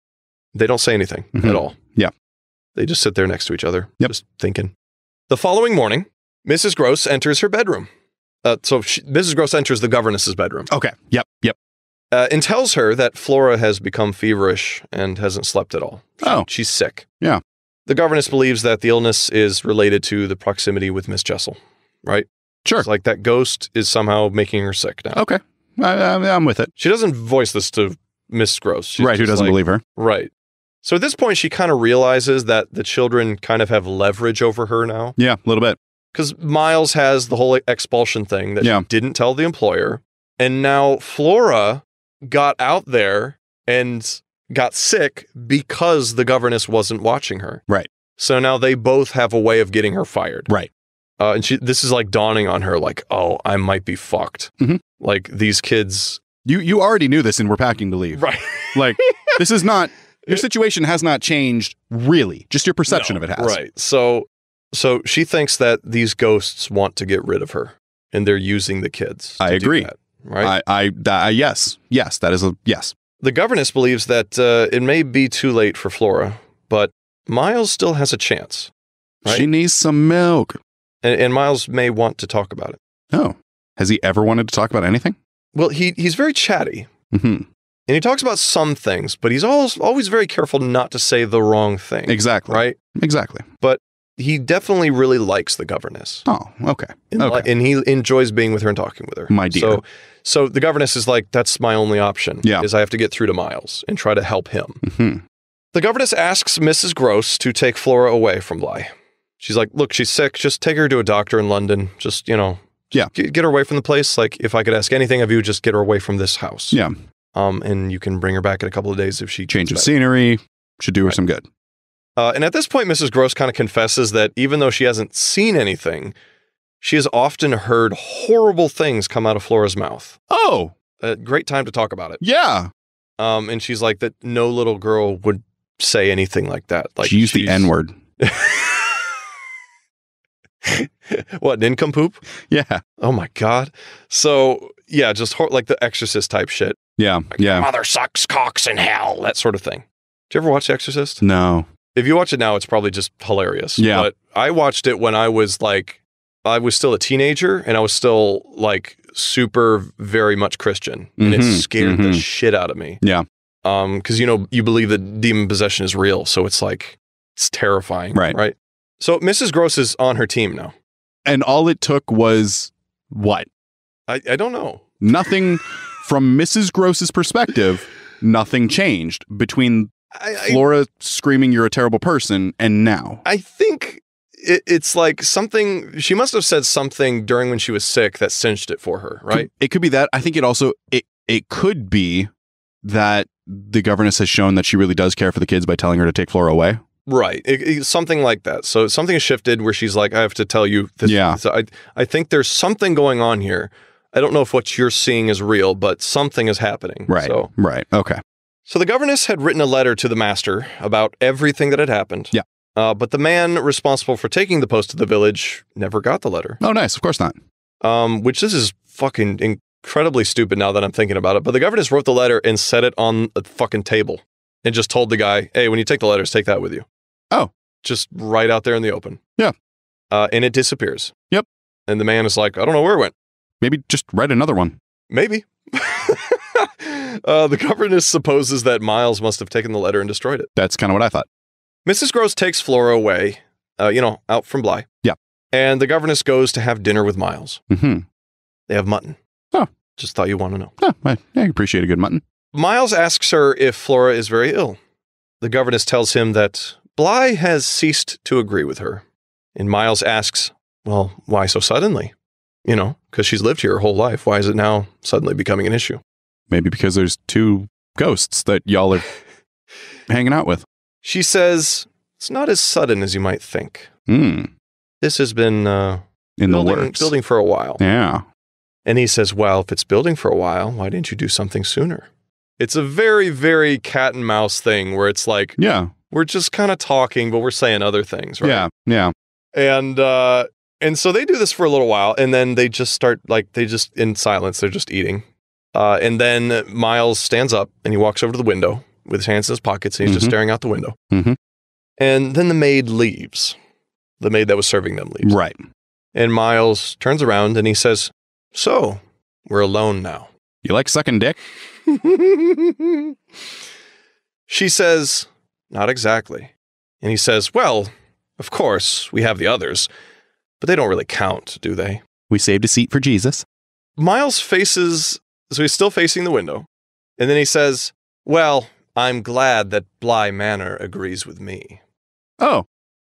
They don't say anything Mhm. at all. Yeah. They just sit there next to each other, Yep. just thinking. The following morning, Mrs. Gross enters her bedroom. Uh, so she, Mrs. Gross enters the governess's bedroom Okay. Yep. Yep. uh, and tells her that Flora has become feverish and hasn't slept at all. She- Oh. she's sick. Yeah. The governess believes that the illness is related to the proximity with Miss Jessel, right? Sure. It's like that ghost is somehow making her sick now. Okay. I, I'm with it. She doesn't voice this to Miss Gross. She's right. Who doesn't like- believe her? Right. So at this point, she kind of realizes that the children kind of have leverage over her now. Yeah. A little bit. Because Miles has the whole expulsion thing that Yeah. she didn't tell the employer. And now Flora got out there and got sick because the governess wasn't watching her. Right. So now they both have a way of getting her fired. Right. Uh, and she, this is like dawning on her, like, oh, I might be fucked. Mhm. Like these kids. You you already knew this and we're packing to leave. Right. Like this is not your situation has not changed really. Just your perception No, of it has. Right. So so she thinks that these ghosts want to get rid of her and they're using the kids. I agree. that, right. I I that, yes yes that is a yes. The governess believes that uh, it may be too late for Flora, but Miles still has a chance. Right. She needs some milk. And, and Miles may want to talk about it. Oh, has he ever wanted to talk about anything? Well, he he's very chatty. hmm And he talks about some things, but he's always always very careful not to say the wrong thing. Exactly. Right? Exactly. But he definitely really likes the governess. Oh, okay. And, Okay. and he enjoys being with her and talking with her. My dear. So, so the governess is like, that's my only option. Yeah. Is I have to get through to Miles and try to help him. hmm The governess asks Mrs. Grose to take Flora away from Bly. She's like, look, she's sick. Just take her to a doctor in London. Just, you know, Yeah. get, her away from the place. Like, if I could ask anything of you, just get her away from this house. Yeah. Um, and you can bring her back in a couple of days if she Change of scenery should do her some good. Uh, and at this point, Mrs. Grose kind of confesses that even though she hasn't seen anything, she has often heard horrible things come out of Flora's mouth. Oh, A great time to talk about it. yeah. Um, and she's like that no little girl would say anything like that. Like she used the N word. what nincompoop? Yeah. Oh my god! So yeah, just hor- like the Exorcist type shit. Yeah. Yeah. Mother sucks cocks in hell. That sort of thing. Did you ever watch The Exorcist? No. If you watch it now, it's probably just hilarious. Yeah. But I watched it when I was like, I was still a teenager and I was still like super very much Christian, and it Mhm, scared the mhm. shit out of me. Yeah. Um, because you know you believe that demon possession is real, so it's like it's terrifying. Right. Right. So Mrs. Grose is on her team now. And all it took was what? I, I don't know. Nothing from Mrs. Grose's perspective, nothing changed between I, I, Flora screaming you're a terrible person and now. I think it, it's like something she must have said something during when she was sick that cinched it for her, right? It could be that. I think it also it it could be that the governess has shown that she really does care for the kids by telling her to take Flora away. Right. It- it- something like that. So something has shifted where she's like, I have to tell you this. Yeah. So I, I think there's something going on here. I don't know if what you're seeing is real, but something is happening. Right. So, Right. Okay. so the governess had written a letter to the master about everything that had happened. Yeah. Uh, but the man responsible for taking the post to the village never got the letter. Oh, nice. Of course not. Um, which this is fucking incredibly stupid now that I'm thinking about it. But the governess wrote the letter and set it on a fucking table and just told the guy, hey, when you take the letters, take that with you. Oh. Just right out there in the open. Yeah. Uh, and it disappears. Yep. And the man is like, I don't know where it went. Maybe just write another one. Maybe. uh, the governess supposes that Miles must have taken the letter and destroyed it. That's kind of what I thought. Mrs. Grose takes Flora away, uh, you know, out from Bly. Yeah. And the governess goes to have dinner with Miles. hmm They have mutton. Oh. Just thought you want to know. Oh, I, I appreciate a good mutton. Miles asks her if Flora is very ill. The governess tells him that Bly has ceased to agree with her. And Miles asks, Well, why so suddenly? You know, because she's lived here her whole life. Why is it now suddenly becoming an issue? Maybe because there's two ghosts that y'all are hanging out with. She says, It's not as sudden as you might think. Hmm. This has been uh, In the building, works. building for a while. Yeah. And he says, Well, if it's building for a while, why didn't you do something sooner? It's a very, very cat and mouse thing where it's like, Yeah. we're just kind of talking, but we're saying other things, right? Yeah. Yeah. and uh and so they do this for a little while and then they just start like they just in silence they're just eating uh and then miles stands up and he walks over to the window with his hands in his pockets and he's just Mhm. staring out the window Mhm. and then the maid leaves the maid that was serving them leaves Right. And Miles turns around and he says, So, we're alone now. You like sucking dick? she says, Not exactly. And he says, Well, of course, we have the others, but they don't really count, do they? We saved a seat for Jesus. Miles faces, so he's still facing the window. And then he says, Well, I'm glad that Bly Manor agrees with me. Oh,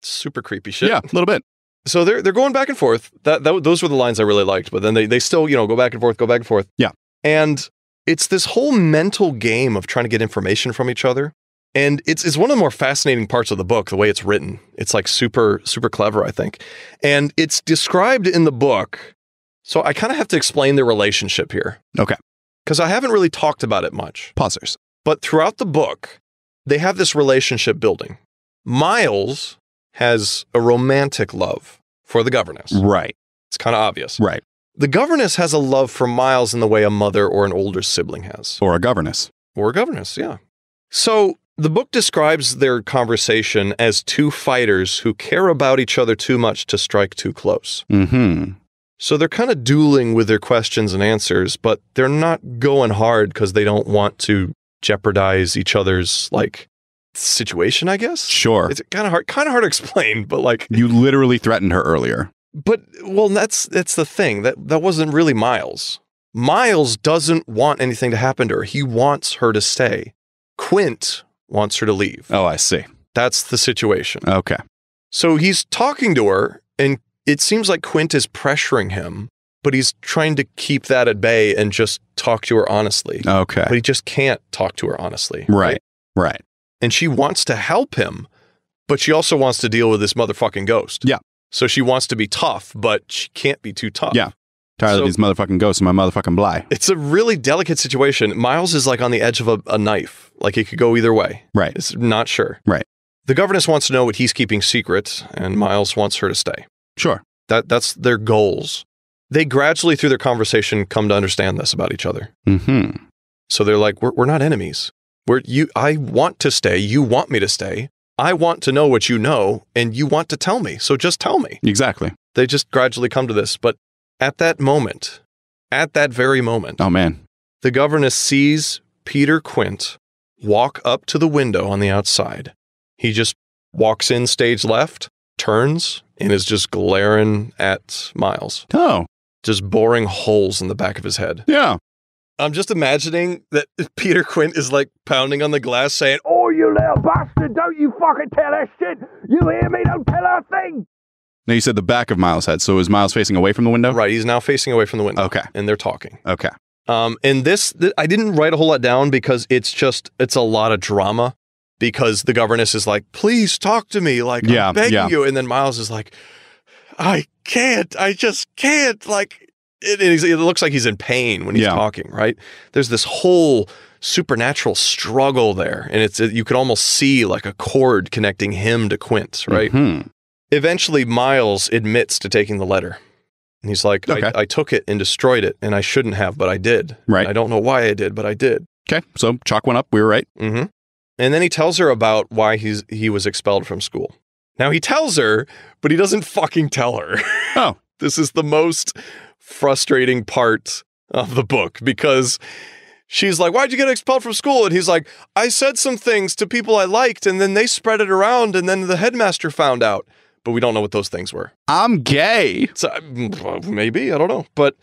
Super creepy shit. yeah, a little bit. So they're they're going back and forth. That, that those were the lines I really liked. But then they they still you know go back and forth, go back and forth. Yeah. And it's this whole mental game of trying to get information from each other. And it's it's one of the more fascinating parts of the book, the way it's written. It's like super super clever, I think. And it's described in the book. So I kind of have to explain the relationship here Okay. because I haven't really talked about it much. Pausers. But throughout the book, they have this relationship building. Miles has a romantic love for the governess. Right. It's kind of obvious. Right. The governess has a love for Miles in the way a mother or an older sibling has, Or a governess. or a governess, yeah. So the book describes their conversation as two fighters who care about each other too much to strike too close. Mm-hmm. So they're kind of dueling with their questions and answers, but they're not going hard because they don't want to jeopardize each other's like situation, I guess. Sure. It's kind of hard, kind of hard to explain, but like, You literally threatened her earlier. but well, that's that's the thing that that wasn't really Miles. Miles doesn't want anything to happen to her. He wants her to stay. Quint wants her to leave. Oh, I see. That's the situation. Okay. So he's talking to her, and it seems like Quint is pressuring him, but he's trying to keep that at bay and just talk to her honestly. Okay. But he just can't talk to her honestly. Right. Right. And she wants to help him, but she also wants to deal with this motherfucking ghost. Yeah. So she wants to be tough, but she can't be too tough. Yeah. Tired So- of these motherfucking ghosts and my motherfucking Bly. It's a really delicate situation. Miles is like on the edge of a, a knife. Like it could go either way. Right. It's not sure. Right. The governess wants to know what he's keeping secret, and Miles wants her to stay. Sure. That that's their goals. They gradually through their conversation come to understand this about each other. Mm-hmm. So they're like, we're, we're not enemies. We're you I want to stay, you want me to stay. I want to know what you know, and you want to tell me. So just tell me. Exactly. They just gradually come to this. But at that moment, at that very moment, Oh man. the governess sees Peter Quint walk up to the window on the outside. He just walks in stage left, turns, and is just glaring at Miles, Oh. Just boring holes in the back of his head. Yeah. I'm just imagining that Peter Quint is like pounding on the glass saying, Oh, you little bastard, don't you fucking tell her shit. You hear me? Don't tell her a thing. Now you said the back of Miles' head. So is Miles facing away from the window? Right. He's now facing away from the window. Okay. And they're talking. Okay. Um, and this, th- I didn't write a whole lot down because it's just, it's a lot of drama because the governess is like, please talk to me. Like, Yeah, I'm begging yeah. you. And then Miles is like, I can't. I just can't. Like, it, it, it looks like he's in pain when he's Yeah. talking, right? There's this whole supernatural struggle there. And it's, you could almost see like a cord connecting him to Quint, right? Mhm. Eventually, Miles admits to taking the letter. And he's like, Okay. I, I took it and destroyed it, and I shouldn't have, but I did. Right. And I don't know why I did, but I did. Okay. So chalk went up. We were right. hmm And then he tells her about why he's he was expelled from school. Now he tells her, but he doesn't fucking tell her. Oh. this is the most frustrating part of the book because she's like, "Why'd you get expelled from school?" And he's like, "I said some things to people I liked, and then they spread it around, and then the headmaster found out." But we don't know what those things were. I'm gay. So maybe I don't know, but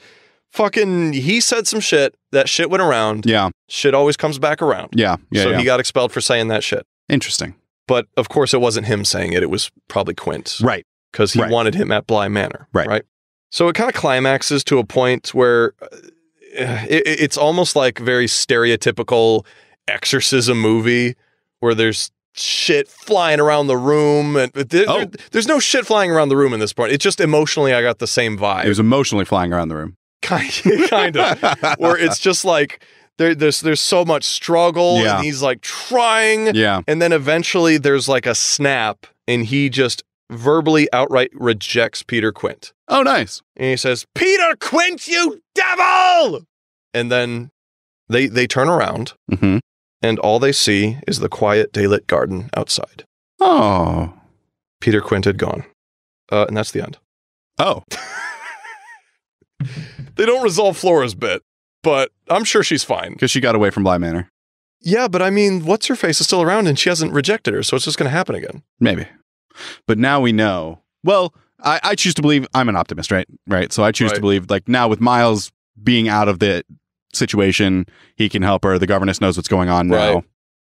fucking he said some shit. That shit went around. Yeah. Shit always comes back around. Yeah. Yeah. so yeah. he got expelled for saying that shit. Interesting. But of course, it wasn't him saying it. It was probably Quint Right. because he Right. wanted him at Bly Manor. Right. Right. So it kind of climaxes to a point where uh, it, it's almost like very stereotypical exorcism movie where there's shit flying around the room and there- Oh. there- there's no shit flying around the room in this point. It's just emotionally I got the same vibe. It was emotionally flying around the room. kind, kind of where it's just like there, there's there's so much struggle Yeah. and he's like trying. Yeah. and then eventually there's like a snap and he just verbally outright rejects Peter Quint. Oh, nice. and he says Peter Quint you devil! And then they they turn around. Hmm and all they see is the quiet daylit garden outside. Oh. Peter Quint had gone. Uh, and that's the end. Oh, They don't resolve Flora's bit, but I'm sure she's fine. because she got away from Bly Manor. Yeah, but I mean, what's her face is still around and she hasn't rejected her, so it's just going to happen again. Maybe. But now we know. Well, I, I choose to believe I'm an optimist, right? Right. So I choose to believe, like, now with Miles being out of the situation, he can help her. The governess knows what's going on now.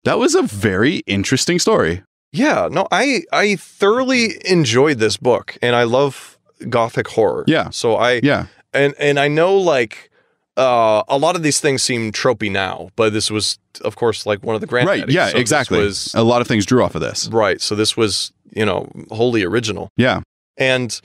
That was a very interesting story. Yeah, no, I I thoroughly enjoyed this book and I love gothic horror. Yeah. So I Yeah. and and I know like uh a lot of these things seem tropey now, but this was of course like one of the grand right. Yeah, So exactly. was a lot of things drew off of this. right. So this was, you know, wholly original. Yeah. And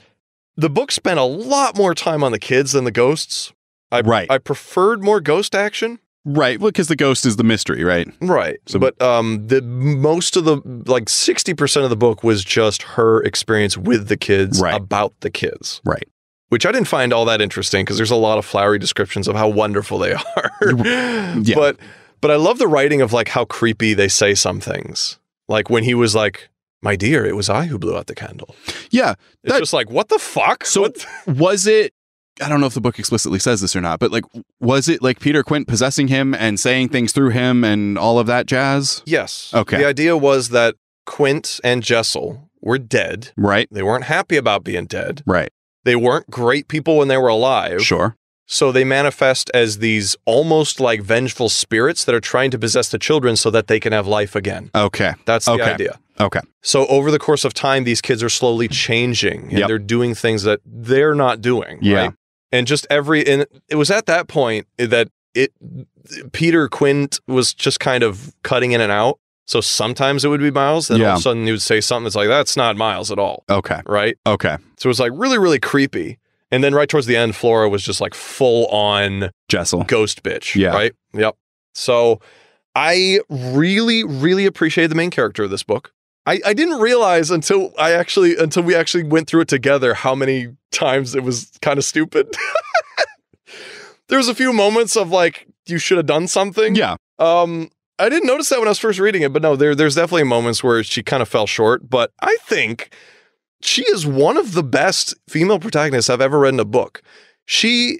the book spent a lot more time on the kids than the ghosts. I Right. I preferred more ghost action. Right. Well, because the ghost is the mystery, right? Right. So- but um the most of the like 60% of the book was just her experience with the kids Right. about the kids. Right. Which I didn't find all that interesting because there's a lot of flowery descriptions of how wonderful they are. Yeah. But but I love the writing of like how creepy they say some things. Like when he was like, "My dear, it was I who blew out the candle." Yeah. It's just like, "What the fuck?" So- What- Was it? I don't know if the book explicitly says this or not, but like, was it like Peter Quint possessing him and saying things through him and all of that jazz? yes. Okay. The idea was that Quint and Jessel were dead. Right. They weren't happy about being dead. Right. They weren't great people when they were alive. Sure. So they manifest as these almost like vengeful spirits that are trying to possess the children so that they can have life again. Okay. That's the Okay. idea. Okay. So over the course of time, these kids are slowly changing and Yep. they're doing things that they're not doing. Yeah. Right? And just every and it was at that point that it Peter Quint was just kind of cutting in and out. So sometimes it would be Miles, then all of a sudden he would say something that's like, that's not Miles at all. Okay. Right. Okay. So it was like really, really creepy. And then right towards the end, Flora was just like full on Jessel. ghost bitch. Yeah. Right. Yep. So I really, really appreciate the main character of this book. I, I didn't realize until I actually until we actually went through it together how many times it was kind of stupid. there was a few moments of like you should have done something. Yeah. Um, I didn't notice that when I was first reading it, but no, there there's definitely moments where she kind of fell short. But I think she is one of the best female protagonists I've ever read in a book. She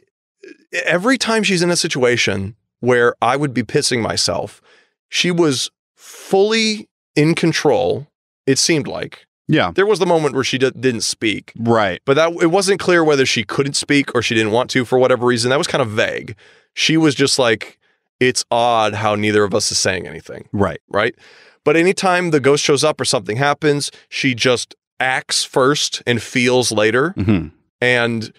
every time she's in a situation where I would be pissing myself, she was fully in control. It seemed like Yeah. there was the moment where she d- didn't speak, Right. but that it wasn't clear whether she couldn't speak or she didn't want to for whatever reason. That was kind of vague. She was just like, it's odd how neither of us is saying anything, Right. right? But anytime the ghost shows up or something happens, she just acts first and feels later. hmm And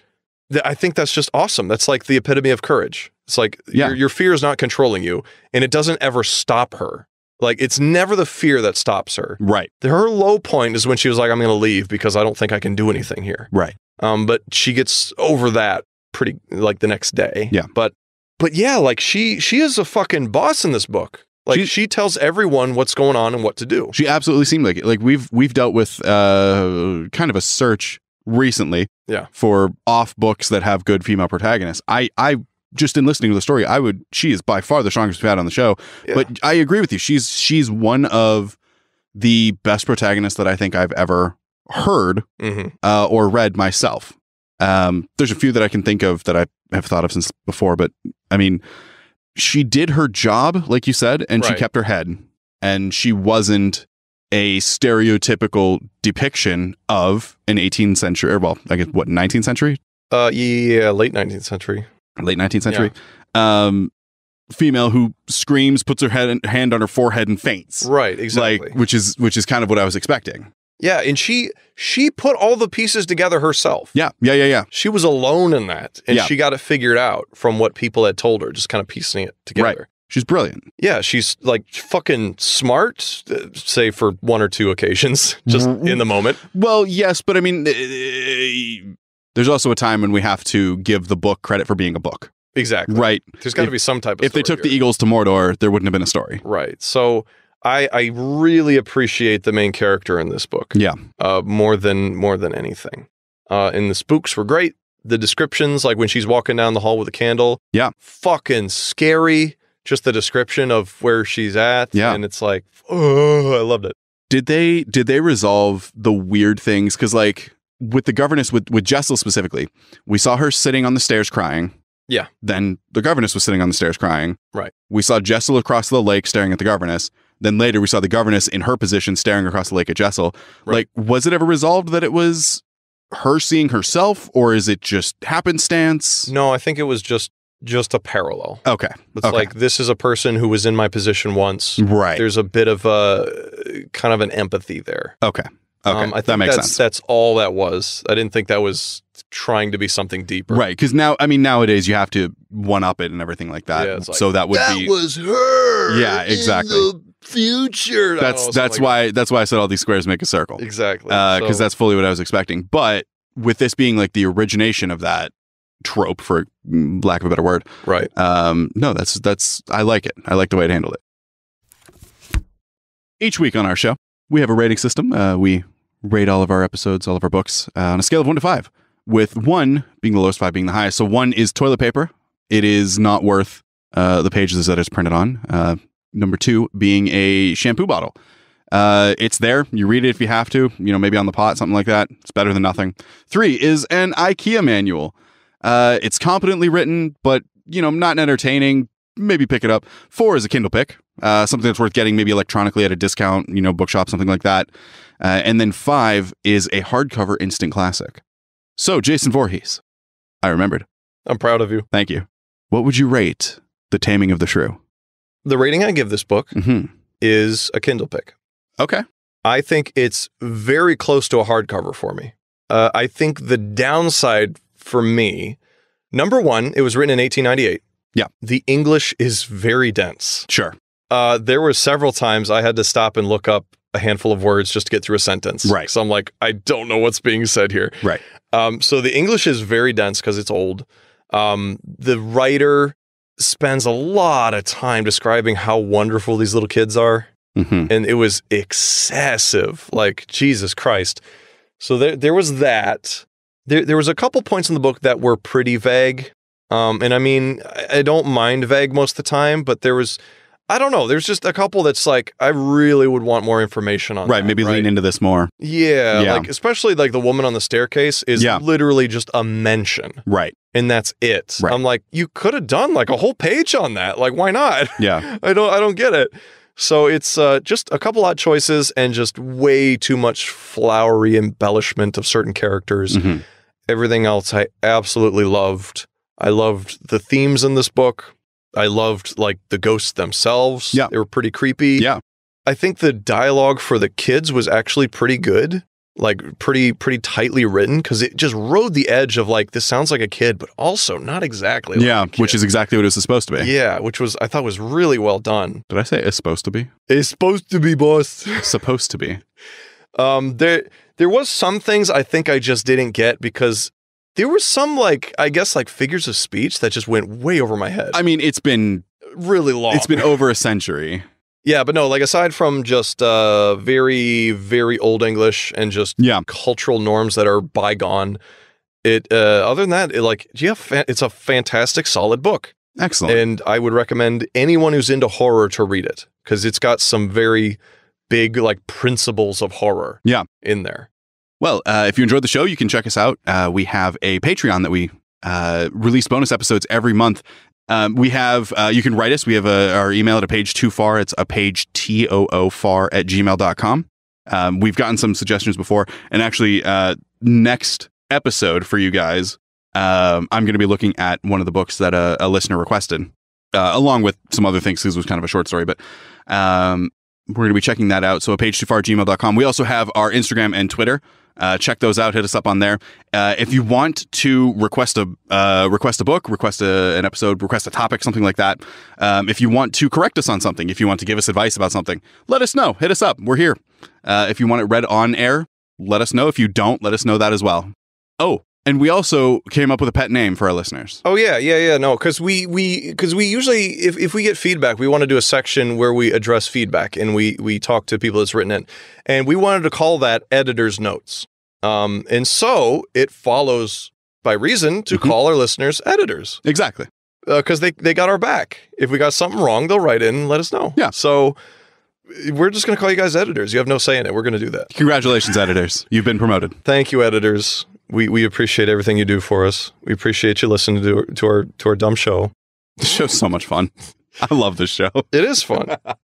th- I think that's just awesome. That's like the epitome of courage. It's like Yeah. your, your fear is not controlling you and it doesn't ever stop her. Like it's never the fear that stops her. Right. Her low point is when she was like, I'm going to leave because I don't think I can do anything here. Right. Um, but she gets over that pretty like the next day. Yeah. But but yeah, like she she is a fucking boss in this book. Like She- she tells everyone what's going on and what to do. She absolutely seemed like it. Like we've we've dealt with uh kind of a search recently Yeah. for off books that have good female protagonists. I I just in listening to the story, I would she is by far the strongest we've had on the show. Yeah. But I agree with you. She's she's one of the best protagonists that I think I've ever heard Mhm. uh, or read myself. Um, there's a few that I can think of that I have thought of since before, but I mean, she did her job, like you said, and she kept her head, and she wasn't a stereotypical depiction of an 18th century, or well, I guess what 19th century, Uh, yeah, late 19th century. late 19th century, um, female who screams, puts her head hand on her forehead, and faints. Right, exactly. Like, which is which is kind of what I was expecting. Yeah, and she she put all the pieces together herself. Yeah, yeah, yeah, yeah. She was alone in that, and Yeah. she got it figured out from what people had told her, just kind of piecing it together. Right. She's brilliant. Yeah, she's like fucking smart, uh, say for one or two occasions, just Mm-hmm. in the moment. Well, yes, but I mean, uh, there's also a time when we have to give the book credit for being a book, Exactly. right? There's got to be some type of. If they took the. Eagles to Mordor, there wouldn't have been a story. right, so I I really appreciate the main character in this book. Yeah. uh, more than more than anything. Uh, and the spooks were great. The descriptions, like when she's walking down the hall with a candle, Yeah. fucking scary. Just the description of where she's at, Yeah. and it's like, oh, I loved it. Did they did they resolve the weird things? Because like with the governess, with with Jessel specifically, we saw her sitting on the stairs crying. Yeah. Then the governess was sitting on the stairs crying. Right. We saw Jessel across the lake staring at the governess. Then later we saw the governess in her position staring across the lake at Jessel. Right. Like, was it ever resolved that it was her seeing herself, or is it just happenstance? No, I think it was just just a parallel. Okay. It's Okay. like this is a person who was in my position once. Right. There's a bit of a kind of an empathy there. okay. Okay. Um, I think that makes that's, sense. That's all that was. I didn't think that was trying to be something deeper. Right. Because now, I mean, nowadays you have to one up it and everything like that. Yeah, like, so that would be. That was her. Yeah, exactly. Future. That's know, that's like why that's why I said all these squares make a circle. exactly because So- that's fully what I was expecting. But with this being like the origination of that trope, for lack of a better word, right. um, no, that's that's I like it. I like the way it handled it. Each week on our show, we have a rating system. Uh, we rate all of our episodes, all of our books uh, on a scale of one to five, with one being the lowest, five being the highest. So one is toilet paper. It is not worth uh, the pages that it's printed on. Uh, number two being a shampoo bottle. Uh, it's there. You read it if you have to. You know, maybe on the pot, something like that. It's better than nothing. Three is an IKEA manual. Uh, it's competently written, but you know, not entertaining. Maybe pick it up. Four is a Kindle pick. Uh, something that's worth getting maybe electronically at a discount. You know, bookshop, something like that. Uh, and then five is a hardcover instant classic. So, Jason Voorhees, I remembered. I'm proud of you. Thank you. What would you rate The Taming of the Shrew? The rating I give this book hmm is a Kindle pick. Okay. I think it's very close to a hardcover for me. Uh, I think the downside for me, number one, it was written in 1898. Yeah. The English is very dense. Sure. Uh, there were several times I had to stop and look up a handful of words just to get through a sentence. Right. So I'm like, I don't know what's being said here. Right. Um, so the English is very dense because it's old. Um, the writer spends a lot of time describing how wonderful these little kids are. Hmm and it was excessive like jesus christ. So there, there was that. There, there was a couple points in the book that were pretty vague. Um, and i mean I, I don't mind vague most of the time but there was i don't know there's just a couple that's like i really would want more information on Right. that, Maybe lean into this more. yeah, Yeah. like especially like the woman on the staircase is Yeah. literally just a mention Right. and that's it Right. i'm like you could have done like a whole page on that like why not Yeah. I don't I don't get it. So it's uh, just a couple odd choices and just way too much flowery embellishment of certain characters. Mhm. Everything else I absolutely loved. I loved the themes in this book. I loved like the ghosts themselves. Yeah. They were pretty creepy. Yeah. I think the dialogue for the kids was actually pretty good. Like pretty pretty tightly written because it just rode the edge of like this sounds like a kid, but also not exactly. Like Yeah. Which is exactly what it was supposed to be. yeah, which was I thought was really well done. Did I say it's supposed to be? It's supposed to be, boss. supposed to be. Um, there there was some things I think I just didn't get because there were some like I guess like figures of speech that just went way over my head. I mean, it's been really long. it's been over a century. yeah, but no, like aside from just uh very very old English and just Yeah. cultural norms that are bygone. It uh, other than that, it, like yeah, it's a fantastic, solid book, Excellent. and I would recommend anyone who's into horror to read it because it's got some very big like principles of horror. Yeah. in there. Well, uh, if you enjoyed the show, you can check us out. Uh, we have a Patreon that we uh, release bonus episodes every month. Um, we have, uh, you can write us. We have a, our email at a page too far. It's a page T O O far at gmail.com. Um, we've gotten some suggestions before. And actually, uh, next episode for you guys, um, I'm going to be looking at one of the books that a, a listener requested, uh, along with some other things it was kind of a short story. But um, we're going to be checking that out. So, a page too far gmail.com. We also have our Instagram and Twitter. Uh, check those out. Hit us up on there. Uh, if you want to request a uh, request a book, request a, an episode, request a topic, something like that. Um, if you want to correct us on something, if you want to give us advice about something, let us know. Hit us up. We're here. Uh, if you want it read on air, let us know. If you don't, let us know that as well. Oh, and we also came up with a pet name for our listeners. Oh yeah, yeah, yeah. No, because we we because we usually if, if we get feedback, we want to do a section where we address feedback and we we talk to people that's written it, and we wanted to call that editor's notes. Um, and so it follows by reason to Mhm. call our listeners editors Exactly. because they they got our back. If we got something wrong, they'll write in and let us know. Yeah. So we're just going to call you guys editors. You have no say in it. We're going to do that. Congratulations, editors. You've been promoted. Thank you, editors. We we appreciate everything you do for us. We appreciate you listening to to our to our dumb show. The show's so much fun. I love this show. It is fun.